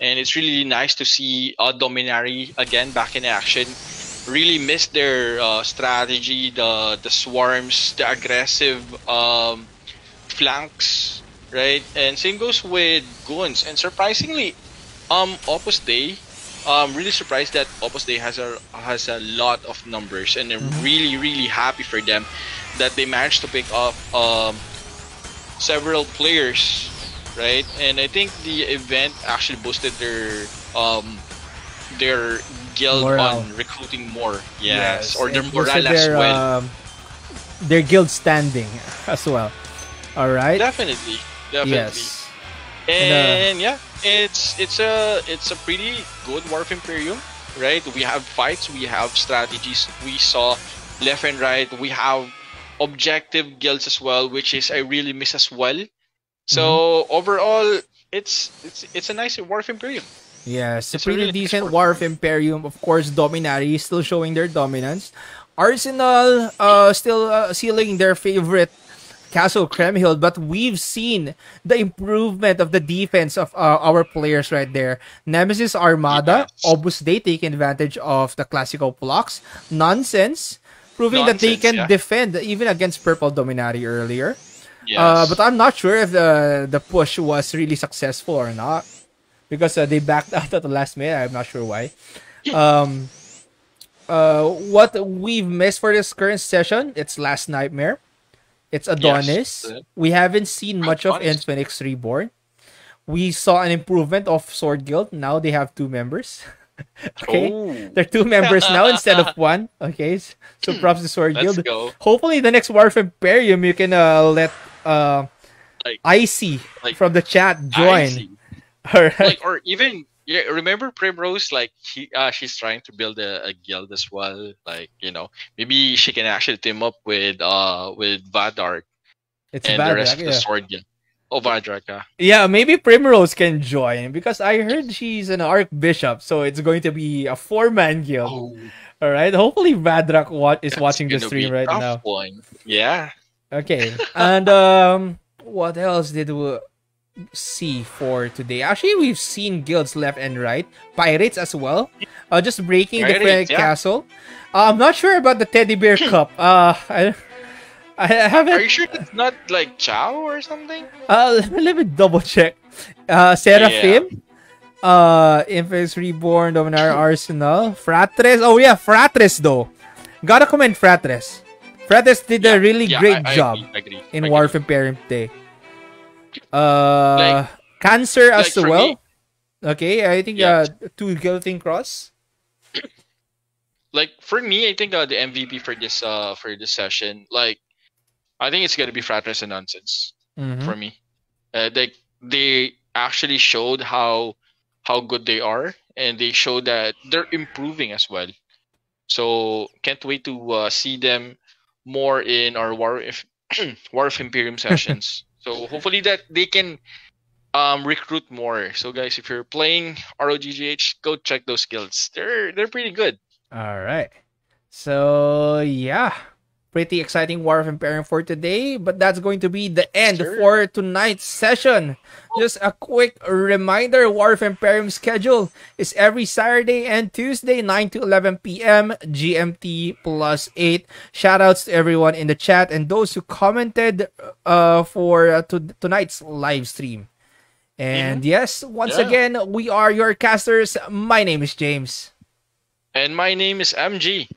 And it's really nice to see uh, Dominari again back in action. Really missed their uh, strategy, the the swarms, the aggressive um, flanks, right? And same goes with Goons. And surprisingly, um, Opus Dei, I'm really surprised that Opus Dei has a has a lot of numbers, and I'm really really happy for them that they managed to pick up um, several players, right? And I think the event actually boosted their um, their guild Morale. on recruiting more, yes, or their morale boosted as well. um, their guild standing as well. All right. definitely, definitely. Yes. And, yeah, it's it's a it's a pretty good War of Emperium, right? We have fights, we have strategies, we saw left and right, we have objective guilds as well, which is I really miss as well. So overall, it's it's it's a nice War of Emperium. Yeah, it's a pretty really decent work. War of Emperium. Of course, Dominari is still showing their dominance. Arsenal uh, still uh, sealing their favorite Castle Kremhild, but we've seen the improvement of the defense of uh, our players right there. Nemesis Armada. Opus Dei taking advantage of the classical plucks. Nonsense, proving that they can yeah. defend even against Purple Dominari earlier. Yes. Uh, but I'm not sure if the the push was really successful or not because uh, they backed out at the last minute. I'm not sure why. Um, uh, what we've missed for this current session, it's Last Nightmare. It's Adonis. uh, we haven't seen much of Adonis. Infinix Reborn. We saw an improvement of Sword Guild. Now they have two members. okay, Oh. they're two members now instead of one. Okay, so props to Sword Let's Guild. go. Hopefully, the next War of Emperium, you can uh, let uh, Like- Icy like- from the chat join. see. All right. like or even yeah remember primrose like he uh she's trying to build a, a guild as well like you know maybe she can actually team up with uh with vadark it's and bad. the rest yeah. of the sword guild oh vadark uh. yeah, maybe Primrose can join because I heard she's an Archbishop, so it's going to be a four-man guild. oh All right. Hopefully, Vadrak wa- is watching the stream right now. one. yeah Okay. and um, what else did we see for today? Actually, we've seen guilds left and right, pirates as well. Uh, just breaking the Pirates, Fennec yeah. castle. Uh, I'm not sure about the teddy bear cup. Uh, I, I haven't. are you sure it's not like chow or something Uh, let me, double check. Uh, Seraphim. Uh, Infamous Reborn, Dominar Arsenal, Fratres. Oh yeah, Fratres though. Gotta commend Fratres. Fratres did a really Yeah, great I- I job agree, agree, in agree. War of Emperium Day. Uh, Like- Cancer like as well. me- okay, I think Yeah. uh, two Guillotine Cross. like for me i think uh, the mvp for this uh for this session like i think it's gonna be fratres and nonsense Mhm. for me. Uh, they they actually showed how how good they are, and they showed that they're improving as well. So can't wait to uh, see them more in our War of War of Emperium sessions. So hopefully that they can um recruit more. So guys, if you're playing ROGGH, go check those skills. They're they're pretty good. All right. So yeah, pretty exciting War of Emperium for today, but that's going to be the end Sure. for tonight's session. Just a quick reminder, War of Emperium schedule is every Saturday and Tuesday 9 to 11 p.m. GMT plus 8. Shoutouts to everyone in the chat and those who commented uh for uh, to tonight's live stream. And yes, once Yeah. again, we are your casters. My name is James. And my name is MG.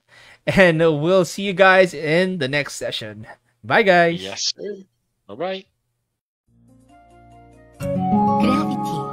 And we'll see you guys in the next session. Bye, guys. Yes. All right. Gravity.